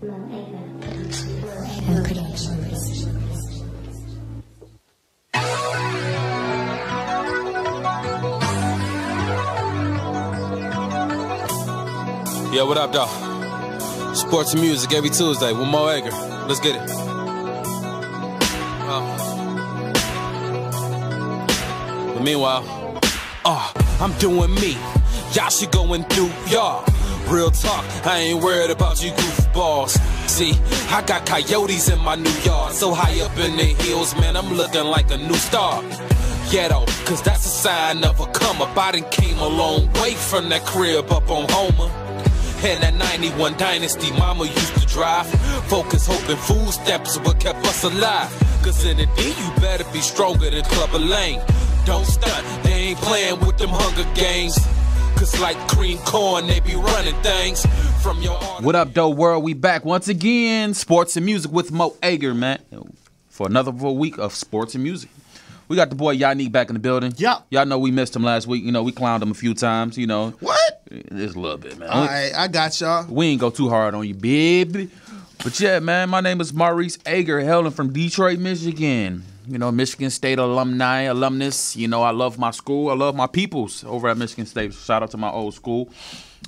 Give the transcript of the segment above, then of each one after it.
Yeah, what up, dog? Sports and music every Tuesday with Moe Ager. Let's get it. Uh, but meanwhile, uh, I'm doing me. Y'all should go and do y'all. Real talk, I ain't worried about you See, I got coyotes in my new yard. So high up in the hills, man, I'm looking like a new star. Ghetto, cause that's a sign of a come up. I done came a long way from that crib up on Homer. And that 91 Dynasty mama used to drive. Focus, hoping food steps what kept us alive. Cause in the D, you better be stronger than Clubber Lang. Don't stunt, they ain't playing with them Hunger Games. Cause like cream corn, they be running things. What up, though, world? We back once again. Sports and music with Moe Ager, man. For another week of sports and music. We got the boy Yannick back in the building. Yeah. Y'all know we missed him last week. You know, we clowned him a few times, you know. What? Just a little bit, man. All right, I got y'all. We ain't go too hard on you, baby. But yeah, man, my name is Maurice Ager, hailing from Detroit, Michigan. You know, Michigan State alumni, alumnus. You know, I love my school. I love my peoples over at Michigan State. Shout out to my old school.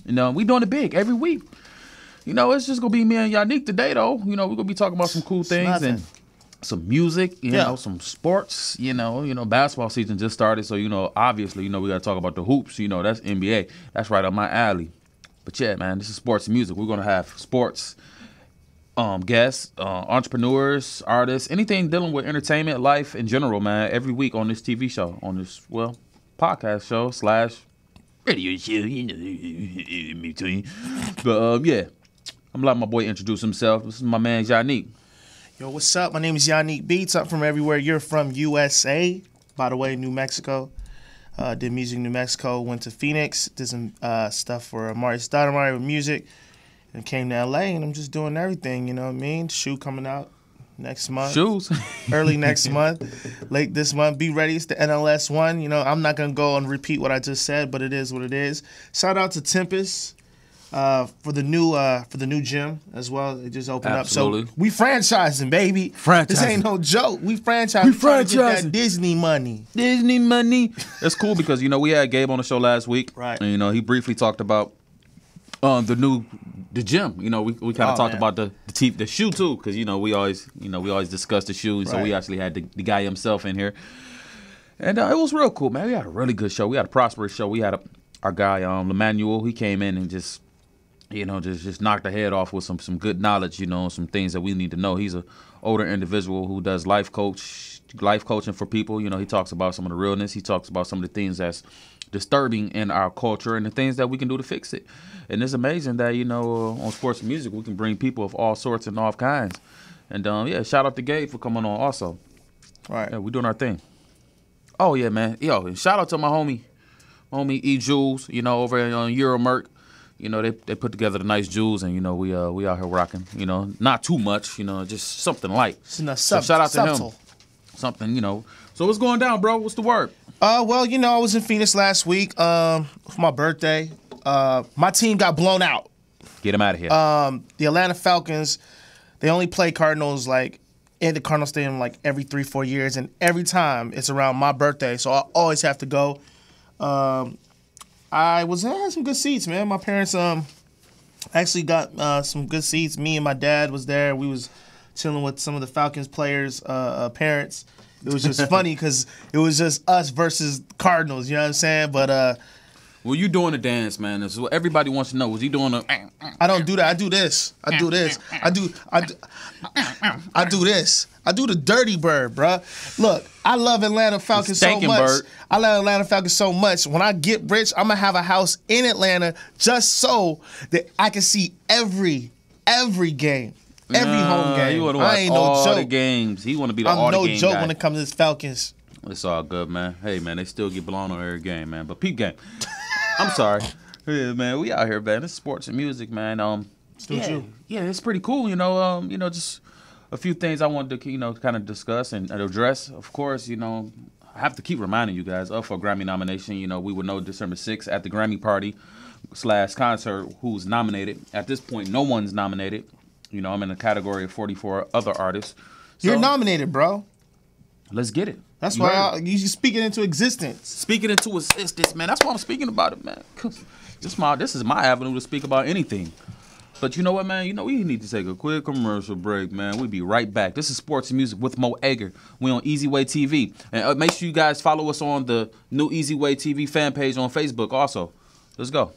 You know, we doing it big every week. You know, it's just gonna be me and Yannick today, though. You know, we're gonna be talking about some cool things nothing. and some music. You Yeah. know, some sports. You know, you know, basketball season just started, so you know, obviously, you know, we gotta talk about the hoops. You know, that's NBA. That's right up my alley. But yeah, man, this is sports and music. We're gonna have sports um, guests, uh, entrepreneurs, artists, anything dealing with entertainment, life in general, man. Every week on this TV show, on this well podcast show slash radio show, you know. But um, yeah, I'm letting my boy introduce himself. This is my man Yannick. Yo, what's up? My name is Yannick Beats. I'm from everywhere. You're from USA, by the way, New Mexico. Uh, did music in New Mexico. Went to Phoenix. Did some uh, stuff for Amar'e Stoudemire with music. And came to LA, and I'm just doing everything. You know what I mean? Shoe coming out next month. Shoes. early next month, late this month. Be ready. It's the NLS one. You know, I'm not gonna go and repeat what I just said, but it is what it is. Shout out to Tempest uh, for the new uh, for the new gym as well. It just opened Absolutely. up. So we franchising, baby. This ain't no joke. We franchising. We franchising. that Disney money. Disney money. That's cool because you know we had Gabe on the show last week, Right. And you know he briefly talked about um the new the gym. You know we, we kind of Oh, talked man. about the the, te- the shoe too because you know we always you know we always discuss the shoe. So we actually had the, the guy himself in here, and uh, it was real cool, man. We had a really good show. We had a prosperous show. We had a, our guy um Emmanuel. He came in and just you know, just just knocked the head off with some some good knowledge, you know, some things that we need to know. He's a older individual who does life coach life coaching for people. You know, he talks about some of the realness. He talks about some of the things that's disturbing in our culture and the things that we can do to fix it. And it's amazing that you know uh, on sports and music we can bring people of all sorts and all kinds. And um, yeah, shout out to Gabe for coming on also. Right. Yeah, we doing our thing. Oh yeah, man. Yo, and shout out to my homie, homie E Jules. You know, over on Euromerc. You know, they they put together the nice jewels, and you know we uh we out here rocking. You know, not too much. You know, just something light. Enough So shout out to subtle. him. Something you know. So what's going down, bro? What's the word? Uh, well, you know, I was in Phoenix last week um, for my birthday. Uh, my team got blown out. Get him out of here. um, the Atlanta Falcons, they only play Cardinals like in the Cardinal Stadium like every three, four years, and every time it's around my birthday, so I always have to go. Um, I was I had some good seats, man. My parents um actually got uh, some good seats. Me and my dad was there. We was chilling with some of the Falcons players' uh, uh, parents. It was just funny because it was just us versus Cardinals. You know what I'm saying? But uh, well, you doing a dance, man. That's what everybody wants to know. Was he doing a? I don't do that. I do this. I do this. I do. I do, I do this. I do the dirty bird, bruh. Look, I love Atlanta Falcons so much. bird. I love Atlanta Falcons so much. When I get rich, I'm gonna have a house in Atlanta just so that I can see every every game, every home game. You want to watch I ain't all no the joke. games. He want to be the I'm all no the game joke guy. when it comes to this Falcons. It's all good, man. Hey, man, they still get blown on every game, man. But peep game. I'm sorry. Yeah, man, we out here, man. It's sports and music, man. Um, do yeah, you. yeah, it's pretty cool. You know, um, you know, just a few things I wanted to, you know, kind of discuss and, address. Of course, you know, I have to keep reminding you guys up for a Grammy nomination. You know, we will know December 6th at the Grammy party slash concert who's nominated. At this point, no one's nominated. You know, I'm in the category of 44 other artists. You're nominated, bro. Let's get it. That's why I, you speak it into existence. speaking into existence, man. That's why I'm speaking about it, man. This my this is my avenue to speak about anything. But you know what, man? You know we need to take a quick commercial break, man. We'll be right back. This is Sports and Music with Moe Ager. We on Easy Way TV, and uh, make sure you guys follow us on the new Easy Way TV fan page on Facebook. Also, let's go.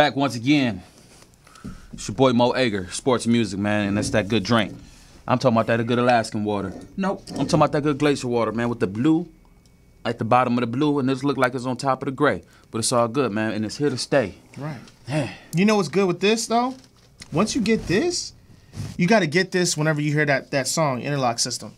Back once again. It's your boy Moe Ager, Sports Music, man, and that's that good drink. I'm talking about that good Alaskan water. Nope. I'm talking about that good glacier water, man, with the blue at the bottom of the blue, and this look like it's on top of the gray. But it's all good, man, and it's here to stay. Right. You know what's good with this though? Once you get this, you got to get this whenever you hear that that song, Interlock System.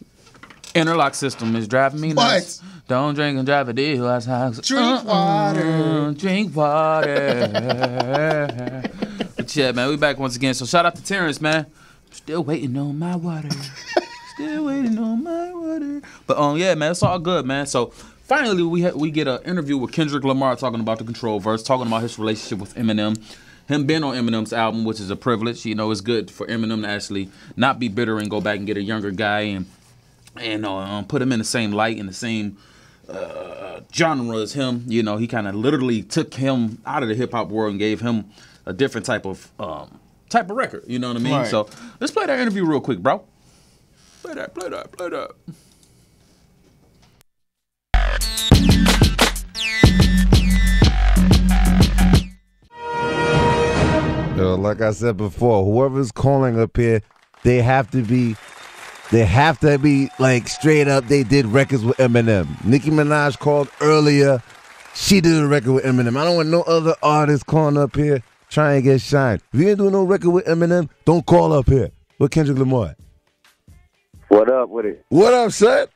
Interlock system is driving me nuts. Don't drink and drive a deal. That's how Drink water. Drink water. but yeah, man, we back once again. So shout out to Terrence, man. Still waiting on my water. Still waiting on my water. But um, yeah, man, it's all good, man. So finally, we ha- we get an interview with Kendrick Lamar talking about the Control verse, talking about his relationship with Eminem. Him being on Eminem's album, which is a privilege. You know, it's good for Eminem to actually not be bitter and go back and get a younger guy and and uh, um, put him in the same light in the same uh, genre as him. You know, he kind of literally took him out of the hip hop world and gave him a different type of um, type of record. You know what I mean? Right. So let's play that interview real quick, bro. Play that, play that, play that. Yo, like I said before, whoever's calling up here, they have to be, they have to be like straight up. They did records with Eminem. Nicki Minaj called earlier. She did a record with Eminem. I don't want no other artists calling up here trying to get shine. If you ain't doing no record with Eminem, don't call up here. With Kendrick Lamar. What up with it? What up, son?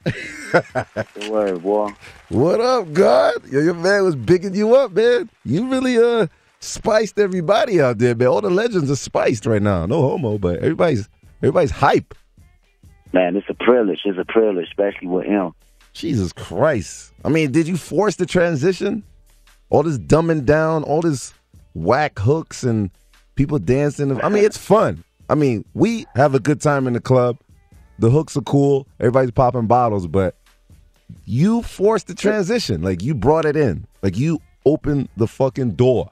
Word, boy. What up, God? Yo, your man was bigging you up, man. You really uh spiced everybody out there, man. All the legends are spiced right now. No homo, but everybody's everybody's hype. Man, it's a privilege. It's a privilege, especially with him. Jesus Christ. I mean, did you force the transition? All this dumbing down, all this whack hooks and people dancing. I mean, it's fun. I mean, we have a good time in the club. The hooks are cool. Everybody's popping bottles, but you forced the transition. Like you brought it in. Like you opened the fucking door.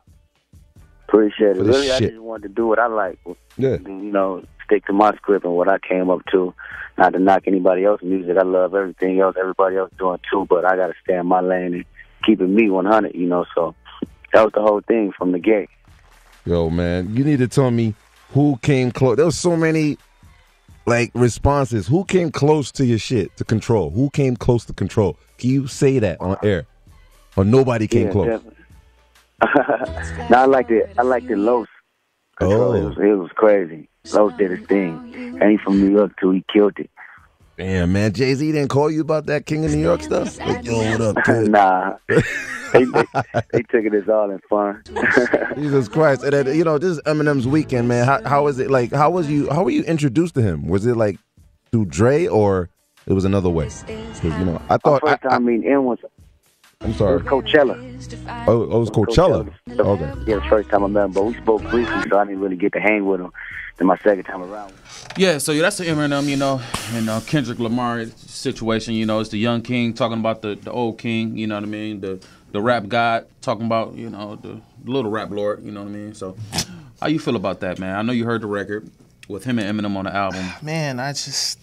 Appreciate it. Really, I just wanted to do what I like. Yeah. You know, stick to my script and what I came up to. Not to knock anybody else's music. I love everything else everybody else doing too, but I got to stay in my lane and keep it me 100, you know, so that was the whole thing from the gate. Yo, man, you need to tell me who came close. There was so many like responses. Who came close to your shit to control? Who came close to control? Can you say that on air? Or nobody came yeah, close? definitely. no, I liked it. I liked it. Control. Oh. It was it was crazy. Los did his thing, and he from New York too. He killed it. Damn, man. Jay Z didn't call you about that King of New York stuff? Like, yo, what up, kid? nah, they, they, they took it as all in fun. Jesus Christ. And then, you know, this is Eminem's weekend, man. How, how was it like how was you how were you introduced to him? Was it like through Dre or it was another way? 'Cause, you know, I My thought I, first time meeting him was I'm it sorry. was Coachella. Oh, oh, it was Coachella. The- Okay. Yeah, the first time I met him, but we spoke briefly, so I didn't really get to hang with him. Then my second time around. Yeah, so that's the Eminem, you know, and uh, Kendrick Lamar situation. You know, it's the young king talking about the, the old king. You know what I mean? The the rap god talking about you know the little rap lord. You know what I mean? So, how you feel about that, man? I know you heard the record with him and Eminem on the album. Man, I just.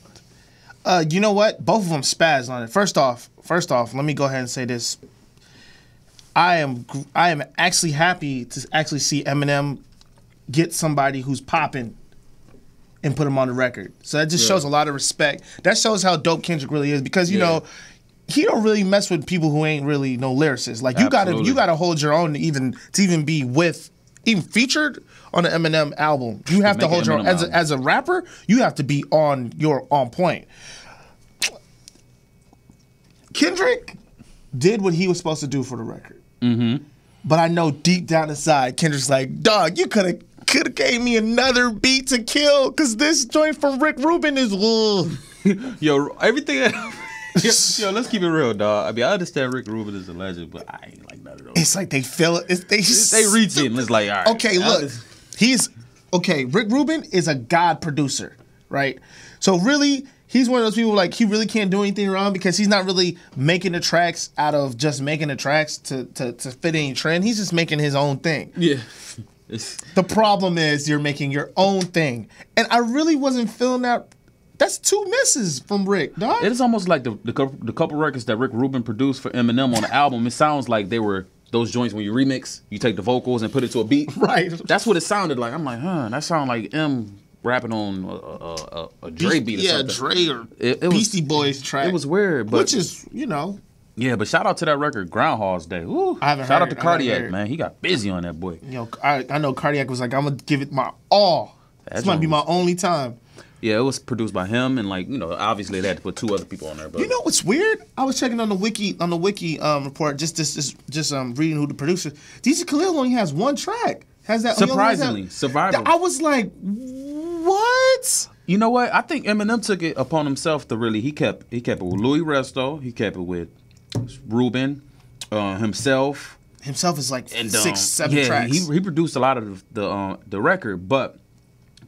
Uh, you know what? Both of them spaz on it. First off, first off, let me go ahead and say this. I am I am actually happy to actually see Eminem get somebody who's popping and put him on the record. So that just shows a lot of respect. That shows how dope Kendrick really is because you Yeah. know he don't really mess with people who ain't really no lyricists. Like you gotta you gotta hold your own to even to even be with even featured on an Eminem album. You have to hold your own as a, as a rapper. You have to be on your on point. Kendrick did what he was supposed to do for the record. Mm-hmm. But I know deep down inside, Kendrick's like, dog, you could have could have gave me another beat to kill, cause this joint from Rick Rubin is. Yo, everything. yo, yo, let's keep it real, dog. I mean, I understand Rick Rubin is a legend, but I ain't like none of those. It's like they feel it. It's, they they reach in. It's like, all right. Okay, look, just- he's okay. Rick Rubin is a god producer, right? So really, he's one of those people like he really can't do anything wrong because he's not really making the tracks out of just making the tracks to to, to fit any trend. He's just making his own thing. Yeah. The problem is you're making your own thing, and I really wasn't feeling that. That's two misses from Rick, dog. It is almost like the, the the couple records that Rick Rubin produced for Eminem on the album. It sounds like they were those joints when you remix, you take the vocals and put it to a beat. Right. That's what it sounded like. I'm like, huh, that sound like M rapping on a, a, a, a Dre beat or yeah, something. Dre or It- it was- Beastie Boys track. It was weird, but which is you know yeah. But shout out to that record, Groundhog's Day. Woo. I haven't shout heard out to it. I haven't Cardiac, man. He got busy on that boy. you know I, I know Cardiac was like I'm gonna give it my all. This That might be my only time. Yeah, it was produced by him, and like you know, obviously they had to put two other people on there. But You know what's weird? I was checking on the wiki on the wiki um, report, just just just, just um, reading who the producer. DJ Khalil only has one track. Has that only has that- Surprisingly, Survival. I was like, what? You know what? I think Eminem took it upon himself to really. He kept he kept it with Luis Resto. He kept it with Rubin, uh, himself, Himself is like and six, um, seven yeah, tracks. He he produced a lot of the the, uh, the record, but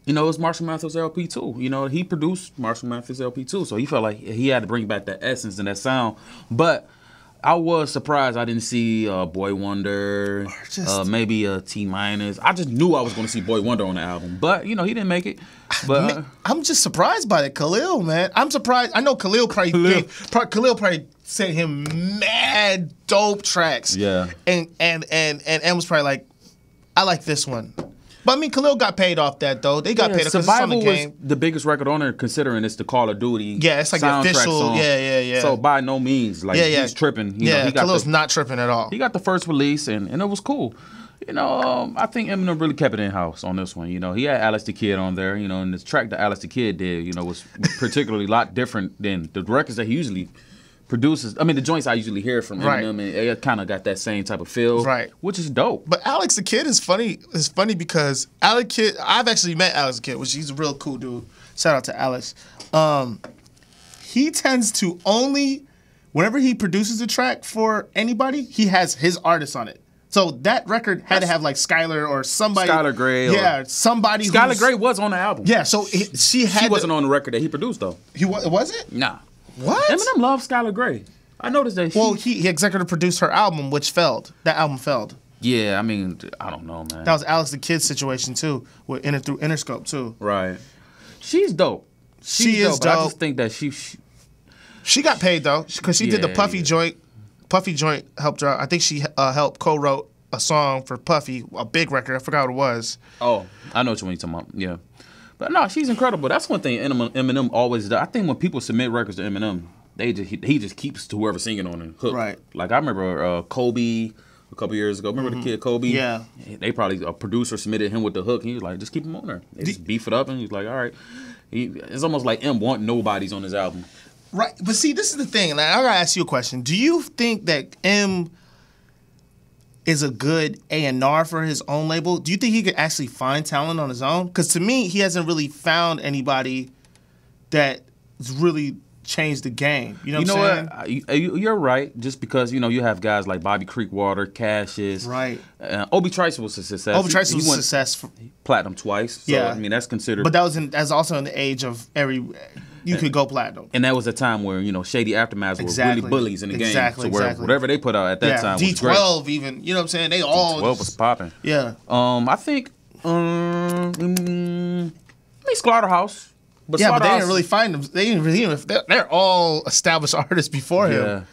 you know it's Marshall Mathers LP too. You know he produced Marshall Mathers LP too, so he felt like he had to bring back that essence and that sound. But I was surprised I didn't see uh, Boy Wonder, just- uh, maybe a T minus. I just knew I was going to see Boy Wonder on the album, but you know he didn't make it. But uh, I'm just surprised by it, Khalil, man. I'm surprised. I know Khalil probably gave, pro- Khalil probably sent him mad dope tracks. Yeah. And and and and and was probably like, I like this one. But I mean, Khalil got paid off that though. They got Yeah, paid off 'cause it's on Survival the was game. the biggest record on there, considering it's the Call of Duty. Yeah, it's like the soundtrack official- song. yeah, yeah, yeah. So by no means, like Yeah, yeah. he's tripping. You yeah, know, he got Khalil's the, not tripping at all. he got the first release, and, and it was cool. You know, um, I think Eminem really kept it in house on this one. You know, he had Alex da Kid on there. You know, and this track that Alex da Kid did, you know, was particularly a lot different than the records that he usually produces. I mean, the joints I usually hear from Eminem, Right. and it kind of got that same type of feel, Right. Which is dope. But Alex da Kid is funny. Is funny because Alex Kid. I've actually met Alex da Kid, which he's a real cool dude. Shout out to Alex. Um, he tends to only, whenever he produces a track for anybody, he has his artist on it. So that record had to have like Skylar or somebody. Skylar Grey or- Yeah, somebody. Skylar Grey was on the album. Yeah, so he, she had. she wasn't to, on the record that he produced though. He wa- was it? Nah. What? Eminem loves Skylar Grey. I noticed that. She, Well, he, he executive produced her album, which failed. That album failed. yeah, I mean, I don't know, man. That was Alex da Kid situation too, with Inter through Interscope too. right. She's dope. She's She is but I just think that she, she She got paid though, because she did the Puffy yeah. joint. Puffy joint helped her. out. I think she uh, helped co-wrote a song for Puffy, a big record. I forgot what it was. Oh, I know what you're talking about. Yeah, but no, she's incredible. That's one thing Eminem, always does. I think when people submit records to Eminem, they just he, he just keeps to whoever singing on it. Hook. Right. Like I remember uh, Kobe a couple years ago. Remember the kid Kobe? Yeah. They probably a producer submitted him with the hook. And he was like, just keep him on there. They just beef it up, and he's like, all right. He, it's almost like M want nobody's on his album. Right, but see, this is the thing, and I gotta ask you a question. Do you think that M is a good A and R for his own label? Do you think he could actually find talent on his own? Because to me, he hasn't really found anybody that's really changed the game. You know, you know what I'm what? saying? I- you- You're right. Just because you know you have guys like Bobby Creekwater, Cashis, Right. Uh, Obi Trice was a success. Obi Trice was a success, for, platinum twice. So, Yeah. I mean that's considered. but that was in, that's also in the age of every you could go platinum. and that was a time where you know shady aftermaths were Exactly. really bullies in the Exactly, game. So where exactly. whatever they put out at that yeah, time D was great. twelve even. You know what I'm saying? They all Twelve was popping. yeah. Um, I think um, mm, I think Slaughterhouse. But Yeah, but they didn't really find them. They didn't really. They're, they're all established artists before him. Yeah.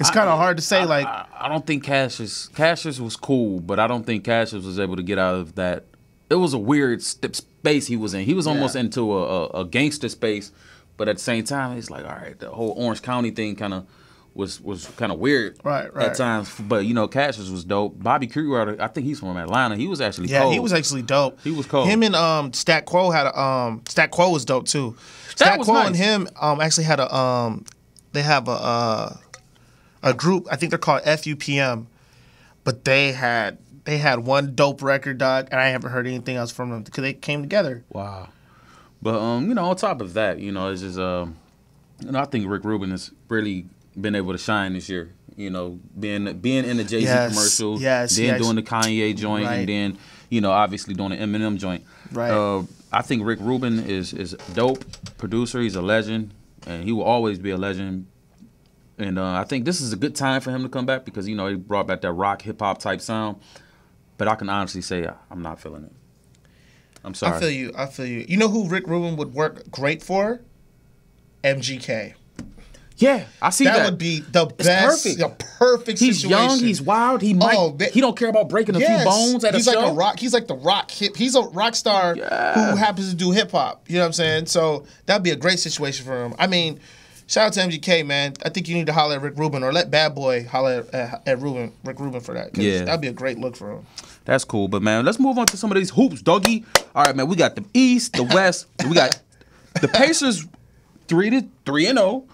It's kind of hard to say. like, I, I don't think Cashis Cashis was cool, but I don't think Cashis was able to get out of that. It was a weird space he was in. He was almost Yeah. into a, a, a gangster space, but at the same time, it's like all right, the whole Orange County thing kind of was was kind of weird Right, right. at times. But you know, Cashis was dope. Bobby Creekwater, I think he's from Atlanta. He was actually yeah, cold. he was actually dope. He was cold. Him and um Stat Quo had a um Stat Quo was dope too. Stat was Quo nice. and him um actually had a um they have a uh, a group. I think they're called FUPM, but they had they had one dope record, dog, and I haven't heard anything else from them because they came together. Wow. But um, you know, on top of that, you know, it's just um, you know, I think Rick Rubin has really been able to shine this year. You know, being being in the Jay Z Yes, commercial, yes, then yes. doing the Kanye joint, Right. and then you know, obviously doing the Eminem joint. Right. Uh, I think Rick Rubin is is dope producer. He's a legend, and he will always be a legend. And uh, I think this is a good time for him to come back because you know he brought back that rock hip hop type sound. But I can honestly say I'm not feeling it. I'm sorry. I feel you. I feel you. You know who Rick Rubin would work great for? MGK. Yeah, I see That, that. would be the It's best, perfect. the perfect He's situation. young. He's wild. He might. Oh, he don't care about breaking a Yes. few bones at he's a like show. a rock. He's like the rock hip. He's a rock star Yeah. who happens to do hip hop. You know what I'm saying? So that'd be a great situation for him. I mean, shout out to MGK, man. I think you need to holler at Rick Rubin or let Bad Boy holler at, at Rubin, Rick Rubin for that. Yeah. that'd be a great look for him. That's cool. But man, let's move on to some of these hoops, doggy. All right, man. We got the East, the West. we got the Pacers, three to three and zero.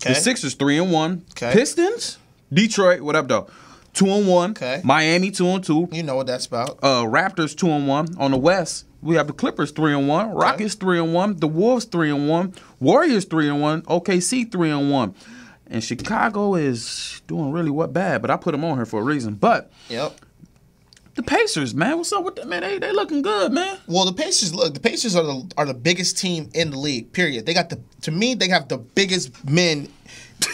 The Okay. Sixers, three and one. Okay. Pistons, Detroit. What up, though? Two and one. Okay. Miami, two and two. You know what that's about. Uh, Raptors, two and one. On the West, we have the Clippers, three and one. Rockets, three and one. The Wolves, three and one. Warriors, three and one. OKC, three and one. And Chicago is doing really what bad, but I put them on here for a reason. But Yep. the Pacers, man, what's up with them? Man, they they looking good, man. Well, the Pacers look. The Pacers are the are the biggest team in the league. Period. They got the to me they have the biggest men.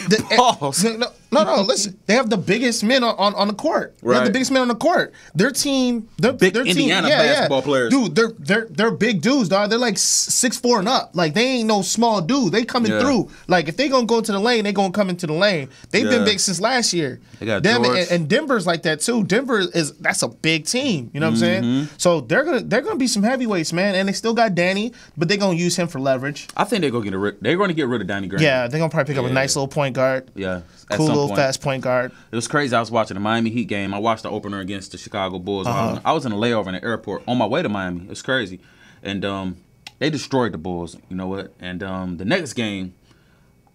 The, eh, Pause. No, no, no, no, Listen, they have the biggest men on, on, on the court. They have the biggest men on the court. Their team, their, Big their team, Indiana yeah, basketball yeah. players. dude. They're they're they're big dudes, dog. They're like six four and up. Like they ain't no small dude. They coming Yeah. through. Like if they gonna go into the lane, they gonna come into the lane. They've been big since last year. They got Them and, and Denver's like that too. Denver is that's a big team. You know what I'm Mm-hmm. saying? So they're gonna they're gonna be some heavyweights, man. And they still got Danny, but they're gonna use him for leverage. I think they're gonna get rid. They're gonna get rid of Danny Granger. Yeah, they're gonna probably pick up a nice little point guard. yeah. Cool point. fast point guard. It was crazy. I was watching the Miami Heat game. I watched the opener against the Chicago Bulls. Uh-huh. I, was, I was in a layover in the airport on my way to Miami. It was crazy, and um, they destroyed the Bulls. You know what? And um, the next game,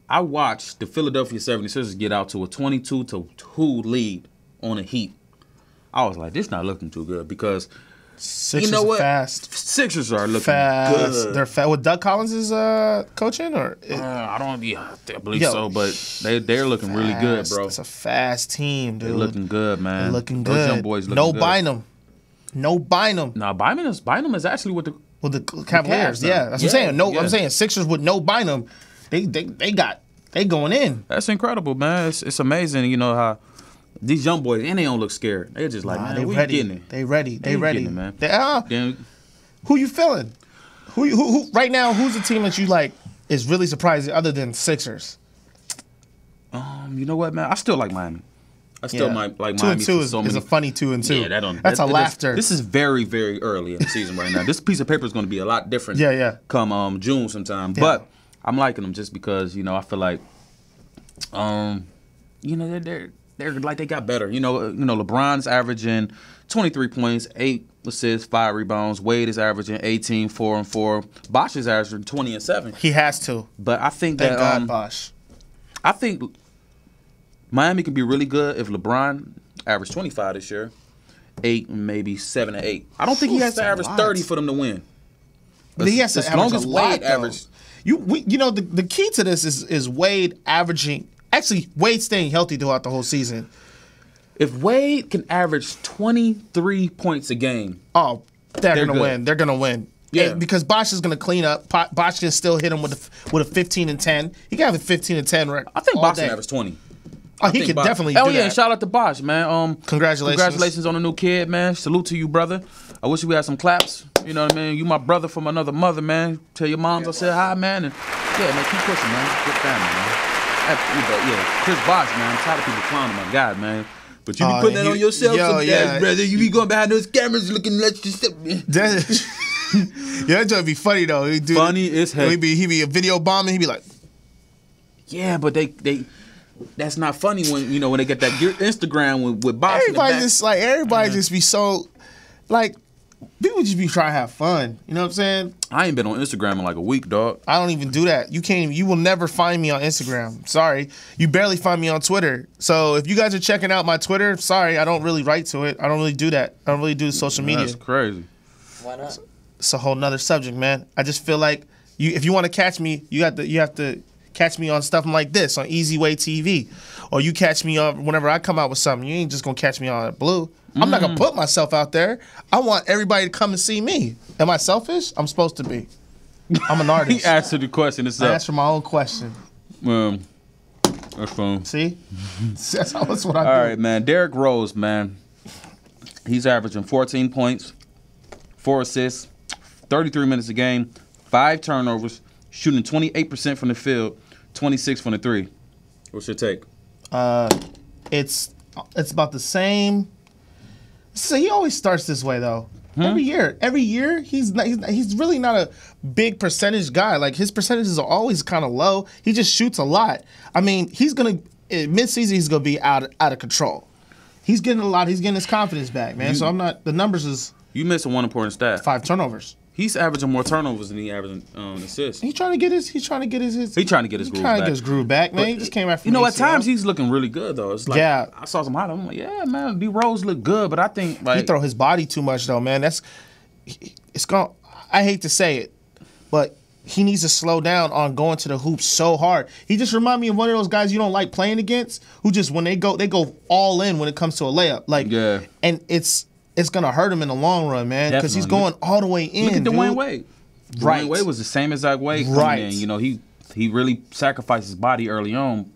I watched the Philadelphia 76ers get out to a 22 to two lead on the Heat. I was like, this not looking too good because Sixers you know are what? fast. Sixers are looking Fast. good. They're fast. With Doug Collins is uh, coaching or Uh, I don't. Yeah, I believe Yo, so, but they they're looking really good, bro. It's a fast team, dude. They're looking good, man. They're looking good. Those young boys looking no good. Bynum. No Bynum Nah, Bynum is Bynum is actually with the with the Cavaliers. Cavs yeah, that's what I'm saying. No, yeah. I'm saying Sixers with no Bynum. They they they got they going in. That's incredible, man. It's, it's amazing, you know how these young boys and they don't look scared. They're just like, Nah, man, they we ready. getting it. They ready. They We ready, it, man. They, uh, Then who you feeling? Who, who who right now? Who's the team that you like is really surprising other than Sixers? um, you know what, man? I still like Miami. I still Yeah. might like two Miami and two is, so is a funny two and two. Yeah, that don't. That's that- a that is- laughter. This is very, very early in the season right now. This piece of paper is going to be a lot different. Yeah, yeah. Come um June sometime, Yeah. but I'm liking them just because you know I feel like, um, you know they're they're, they're like they got better. You know, uh, you know LeBron's averaging 23 points, eight assists, five rebounds. Wade is averaging 18, four and four. Bosh is averaging 20 and seven. he has to. But I think Thank that God, um, Bosh. I think Miami can be really good if LeBron averaged 25 this year, eight maybe seven or eight. I don't think he has to average lot. 30 for them to win. But he has to as average long a as lot, Wade average- You we, you know the, the key to this is is Wade averaging actually Wade staying healthy throughout the whole season. If Wade can average 23 points a game, Oh, they're, They're gonna good. win. They're gonna win. Yeah. And because Bosh is gonna clean up. Po- Bosh can still hit him with a with a 15 and 10. He can have a 15 and 10 record. I think all Boston day. average 20. Oh, I he think could Bosh- definitely Oh do yeah, that. and shout out to Bosh, man. Um, Congratulations. Congratulations on the new kid, man. Salute to you, brother. I wish we had some claps. You know what I mean? You my brother from another mother, man. Tell your moms I said hi, man. And yeah, man, keep pushing, man. Good family, man. You yeah, Chris Bosh, man. I'm tired of people clowning my God, man. But you be Oh, putting that you- on yourself yo, sometimes, yeah. brother. You be going behind those cameras looking let you step. That- yeah, that joke be funny though. He do Funny as heck. He be he be a video bombing. He be like, Yeah, but they they that's not funny when you know when they get that Instagram with, with Bosh in the everybody just like everybody uh-huh. just be so like people just be trying to have fun. You know what I'm saying? I ain't been on Instagram in like a week, dog. I don't even do that. You can't. Even, you will never find me on Instagram. Sorry, you barely find me on Twitter. So if you guys are checking out my Twitter, sorry, I don't really write to it. I don't really do that. I don't really do the social media. That's crazy. Why not? It's a whole nother subject, man. I just feel like you. If you want to catch me, you have to. You have to catch me on stuff like this on Easy Way TV, or you catch me on whenever I come out with something. You ain't just gonna catch me on Blue. I'm not gonna put myself out there. I want everybody to come and see me. Am I selfish? I'm supposed to be. I'm an artist. He answered the question I itself. answer my own question. Um, that's fine. See, that's, how, that's what I All do. right, man. Derrick Rose, man. He's averaging 14 points, four assists, 33 minutes a game, five turnovers, shooting 28% from the field, 26 from the three. What's your take? Uh, it's it's about the same. So he always starts this way though. Hmm? Every year, every year he's not, he's not- he's really not a big percentage guy. Like his percentages are always kind of low. He just shoots a lot. I mean, he's gonna in midseason he's gonna be out out of control. He's getting a lot. He's getting his confidence back, man. so I'm not. The numbers is You missed one important stat. five turnovers. He's averaging more turnovers than he averaging um, assists. He's trying to get his. He's trying to get his. his He trying to get his he groove trying to back. get his groove back, man. But, he just came out. From You know, at times he's looking really good though. It's like Yeah. I saw some highlights. I'm like, yeah, man, D Rose look good, but I think like he throw his body too much though, man. That's it's going. I hate to say it, but he needs to slow down on going to the hoop so hard. He just remind me of one of those guys you don't like playing against, who just when they go they go all in when it comes to a layup. Like Yeah. and it's it's gonna hurt him in the long run, man, because he's Definitely. going all the way in. Look at Dwyane dude. Wade. Dwyane Right. Wade was the same exact way coming Right. in. You know, he he really sacrificed his body early on,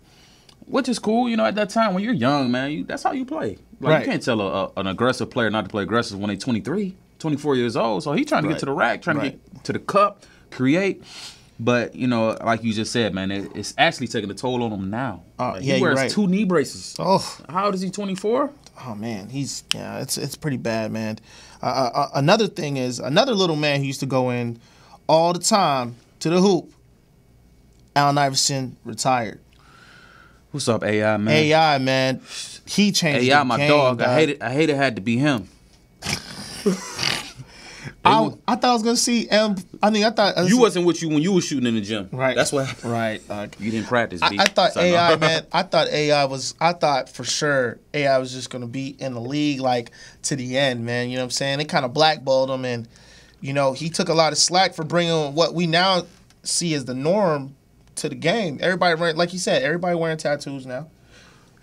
which is cool. You know, at that time when you're young, man, you, that's how you play. Like Right. you can't tell a, a, an aggressive player not to play aggressive when they're 23, 24 years old. So he's trying to Right. get to the rack, trying to get to the cup, create. But you know, like you just said, man, it, it's actually taking a toll on him now. Uh, Like, yeah, he you're wears right. two knee braces. Oh, How old is he? 24. Oh man, he's yeah, it's it's pretty bad, man. Uh, uh, uh, another thing is another little man who used to go in all the time to the hoop. Allen Iverson retired. What's up, AI man? AI man, he changed. AI, my game, dog. I hate it. I hate it. Had to be him. I, I thought I was gonna see M. I mean, I thought uh, You wasn't with you when you were shooting in the gym. right. That's what happened. Right. Like, You didn't practice. i thought So, no. AI man. I thought AI was. I thought for sure AI was just gonna be in the league like to the end, man. You know what I'm saying? They kind of blackballed him, and you know he took a lot of slack for bringing what we now see as the norm to the game. Everybody, wearing- like you said, everybody wearing tattoos now.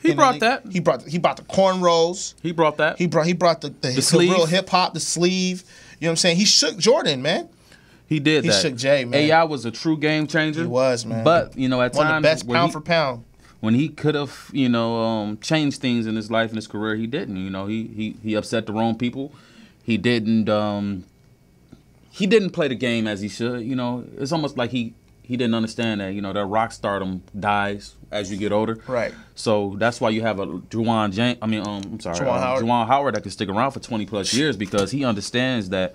he in the brought league. that. He brought. He brought the cornrows. He brought that. He brought. He brought the the, the sleeve. real hip hop, the sleeve. You know what I'm saying? He shook Jordan, man. He did He that. shook Jay, man. AI was a true game changer. He was, man. But you know, at One of the times best when, pound he, for pound. when he could have, you know, um, changed things in his life and his career, he didn't. You know, he he he upset the wrong people. He didn't. Um, he didn't play the game as he should. You know, it's almost like he he didn't understand that you know that rock stardom dies as you get older. Right. So that's why you have a Juwan James. I mean, um, I'm sorry, Juwan uh, Howard. Juwan Howard that can stick around for 20 plus years because he understands that.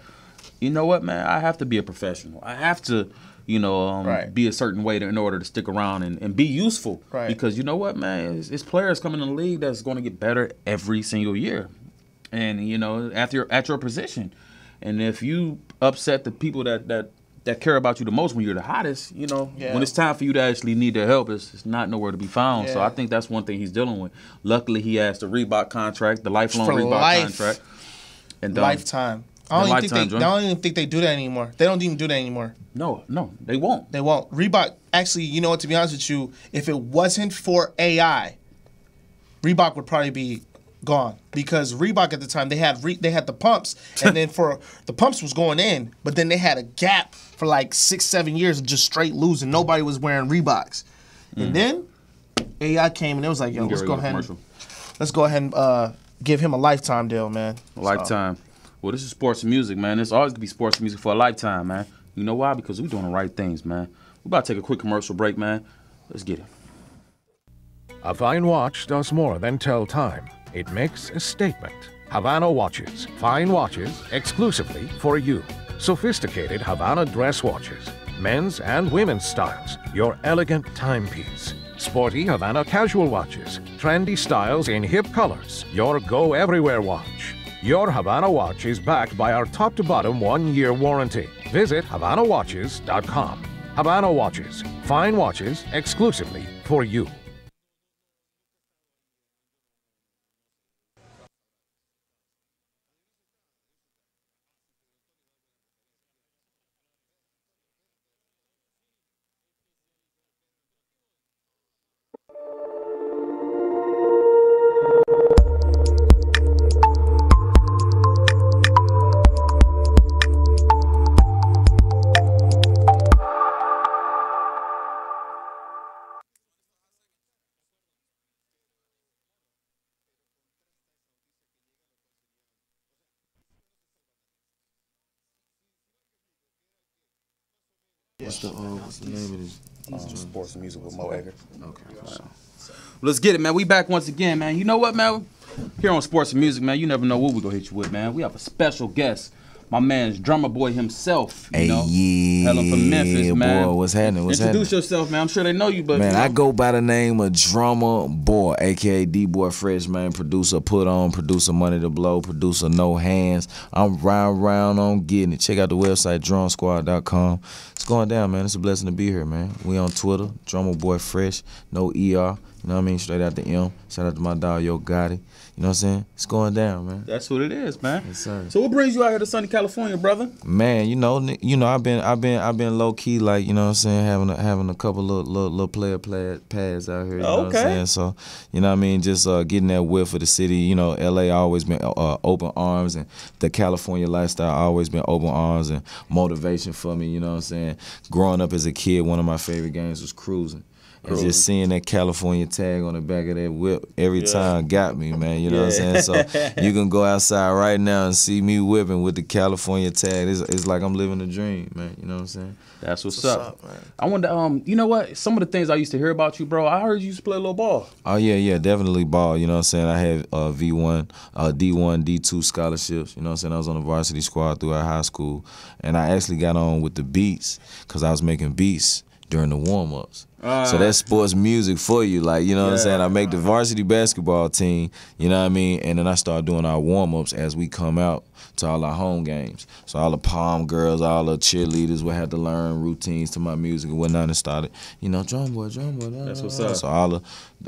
You know what, man? I have to be a professional. I have to, you know, um, Right. be a certain way to, in order to stick around and, and be useful. Right. Because you know what, man? It's, it's players coming in the league that's going to get better every single year, and you know, at your at your position, and if you upset the people that that that care about you the most when you're the hottest, you know, Yeah. when it's time for you to actually need their help, it's, it's not nowhere to be found. So I think that's one thing he's dealing with. Luckily, he has the Reebok contract, the lifelong For Reebok life. contract, and um, Lifetime. I don't, even think lifetime they, I don't even think they do that anymore. They don't even do that anymore. No, no, they won't. They won't. Reebok, actually, you know what, to be honest with you, if it wasn't for AI, Reebok would probably be gone because Reebok at the time they had re- they had the pumps and then for the pumps was going in but then they had a gap for like six seven years just straight losing nobody was wearing Reeboks and then AI came and it was like yo Mm. Let's go ahead and, let's go ahead and uh, give him a lifetime deal man So, Lifetime. Well, this is sports and music, man. It's always gonna be sports and music for a lifetime, man. You know why? Because we're doing the right things, man. We're about to take a quick commercial break, man. Let's get it. A fine watch does more than tell time. It makes a statement. Havana watches. Fine watches exclusively for you. Sophisticated Havana dress watches. Men's and women's styles. Your elegant timepiece. Sporty Havana casual watches. Trendy styles in hip colors. Your go everywhere watch. Your Havana watch is backed by our top to bottom one year warranty. Visit HavanaWatches.com. Havana Watches. Fine watches exclusively for you. What's the, uh, what's the name of this? Sports and music with Moe Ager. Okay. Let's get it, man. We back once again, man. You know what, man? Here on Sports and Music, man, you never know what we gonna hit you with, man. We have a special guest. My man's drummer boy himself. You Hey, know? yeah, Hailing from Memphis, man. boy, what's happening? What's Introduce happening? yourself, man. I'm sure they know you, but Man, you know. I go by the name of Drumma Boy, aka D Boy Fresh, man. Producer Put On, producer Money to Blow, producer No Hands. I'm round round on getting it. Check out the website, drumsquad.com. It's going down, man. It's a blessing to be here, man. We on Twitter, Drumma Boy Fresh, no ER. You know what I mean? Straight out the M. Shout out to my dog Yo Gotti. You know what I'm saying? It's going down, man. That's what it is, man. Yes, sir. So what brings you out here to sunny California, brother? Man, you know, you know, I've been, I've been, I've been low key, like you know, what I'm saying, having, a, having a couple little, little, little player play, pads out here. You know what Okay. I'm saying? So, you know, what I mean, just uh, getting that whiff of the city. You know, LA always been uh, open arms, and the California lifestyle always been open arms and motivation for me. You know what I'm saying? Growing up as a kid, one of my favorite games was cruising. And Cruising. just seeing that California tag on the back of that whip every time got me, man. You know what I'm saying? So you can go outside right now and see me whipping with the California tag. It's, it's like I'm living a dream, man. You know what I'm saying? That's what's, What's up. up, man? I wonder, um, you know what? Some of the things I used to hear about you, bro. I heard you used to play a little ball. Oh yeah, yeah, definitely ball. You know what I'm saying? I had uh, V1, uh, D1, D2 scholarships. You know what I'm saying? I was on the varsity squad throughout high school, and I actually got on with the beats because I was making beats during the warm ups. So that's sports music for you, like you know what I'm saying. I make the varsity basketball team. You know what I mean? And then I start doing our warm ups as we come out to all our home games. So all the palm girls, all the cheerleaders would have to learn routines to my music and whatnot, and started, you know, drum boy, drum boy. That's what's up. So all the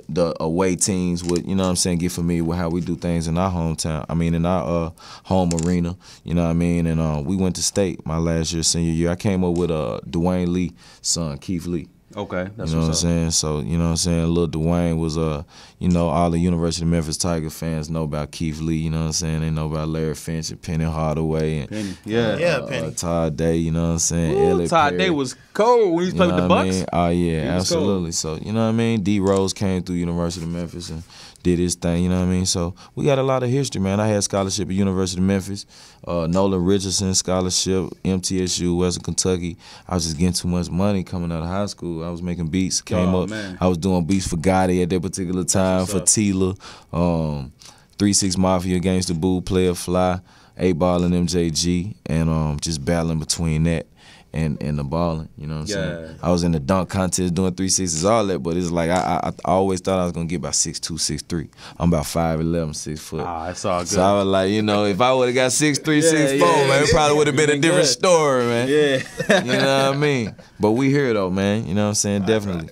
the away teams would, you know what I'm saying, get familiar with how we do things in our hometown. I mean, in our uh, home arena, you know what I mean? And uh, we went to state my last year, senior year. I came up with uh, Dwayne Lee, son, Keith Lee. Okay, that's you know what I'm saying? So, you know what I'm saying? Little Dwayne was, uh, you know, all the University of Memphis Tiger fans know about Keith Lee, you know what I'm saying? They know about Larry Finch and Penny Hardaway and Penny, yeah. Yeah, uh, Penny. Todd Day, you know what I'm saying? Ooh, Elliot Todd Perry. Day was cold when he was playing with the what I Bucks. mean? Oh yeah, He was absolutely. So you know what I mean? D Rose came through University of Memphis, and did his thing. You know what I mean? So we got a lot of history, man. I had scholarship at University of Memphis, uh, Nolan Richardson scholarship, MTSU, Western Kentucky. I was just getting too much money coming out of high school. I was making beats. Came Oh, up. man. I was doing beats for Gotti at that particular time for. Tila, um, Three Six Mafia against the Boo, Playa Fly, 8Ball and MJG, and um, just battling between that and and the balling. You know what I'm saying? I was in the dunk contest doing three sixes, all that, but it's like I, I I always thought I was gonna get about six two, six three. I'm about five eleven, six foot. Ah, it's all good. So I was like, you know, if I would have got six three, six Yeah, four, yeah, man, it probably would have been a different good. story, man. yeah. You know what I mean? But we here though, man. You know what I'm saying? Definitely.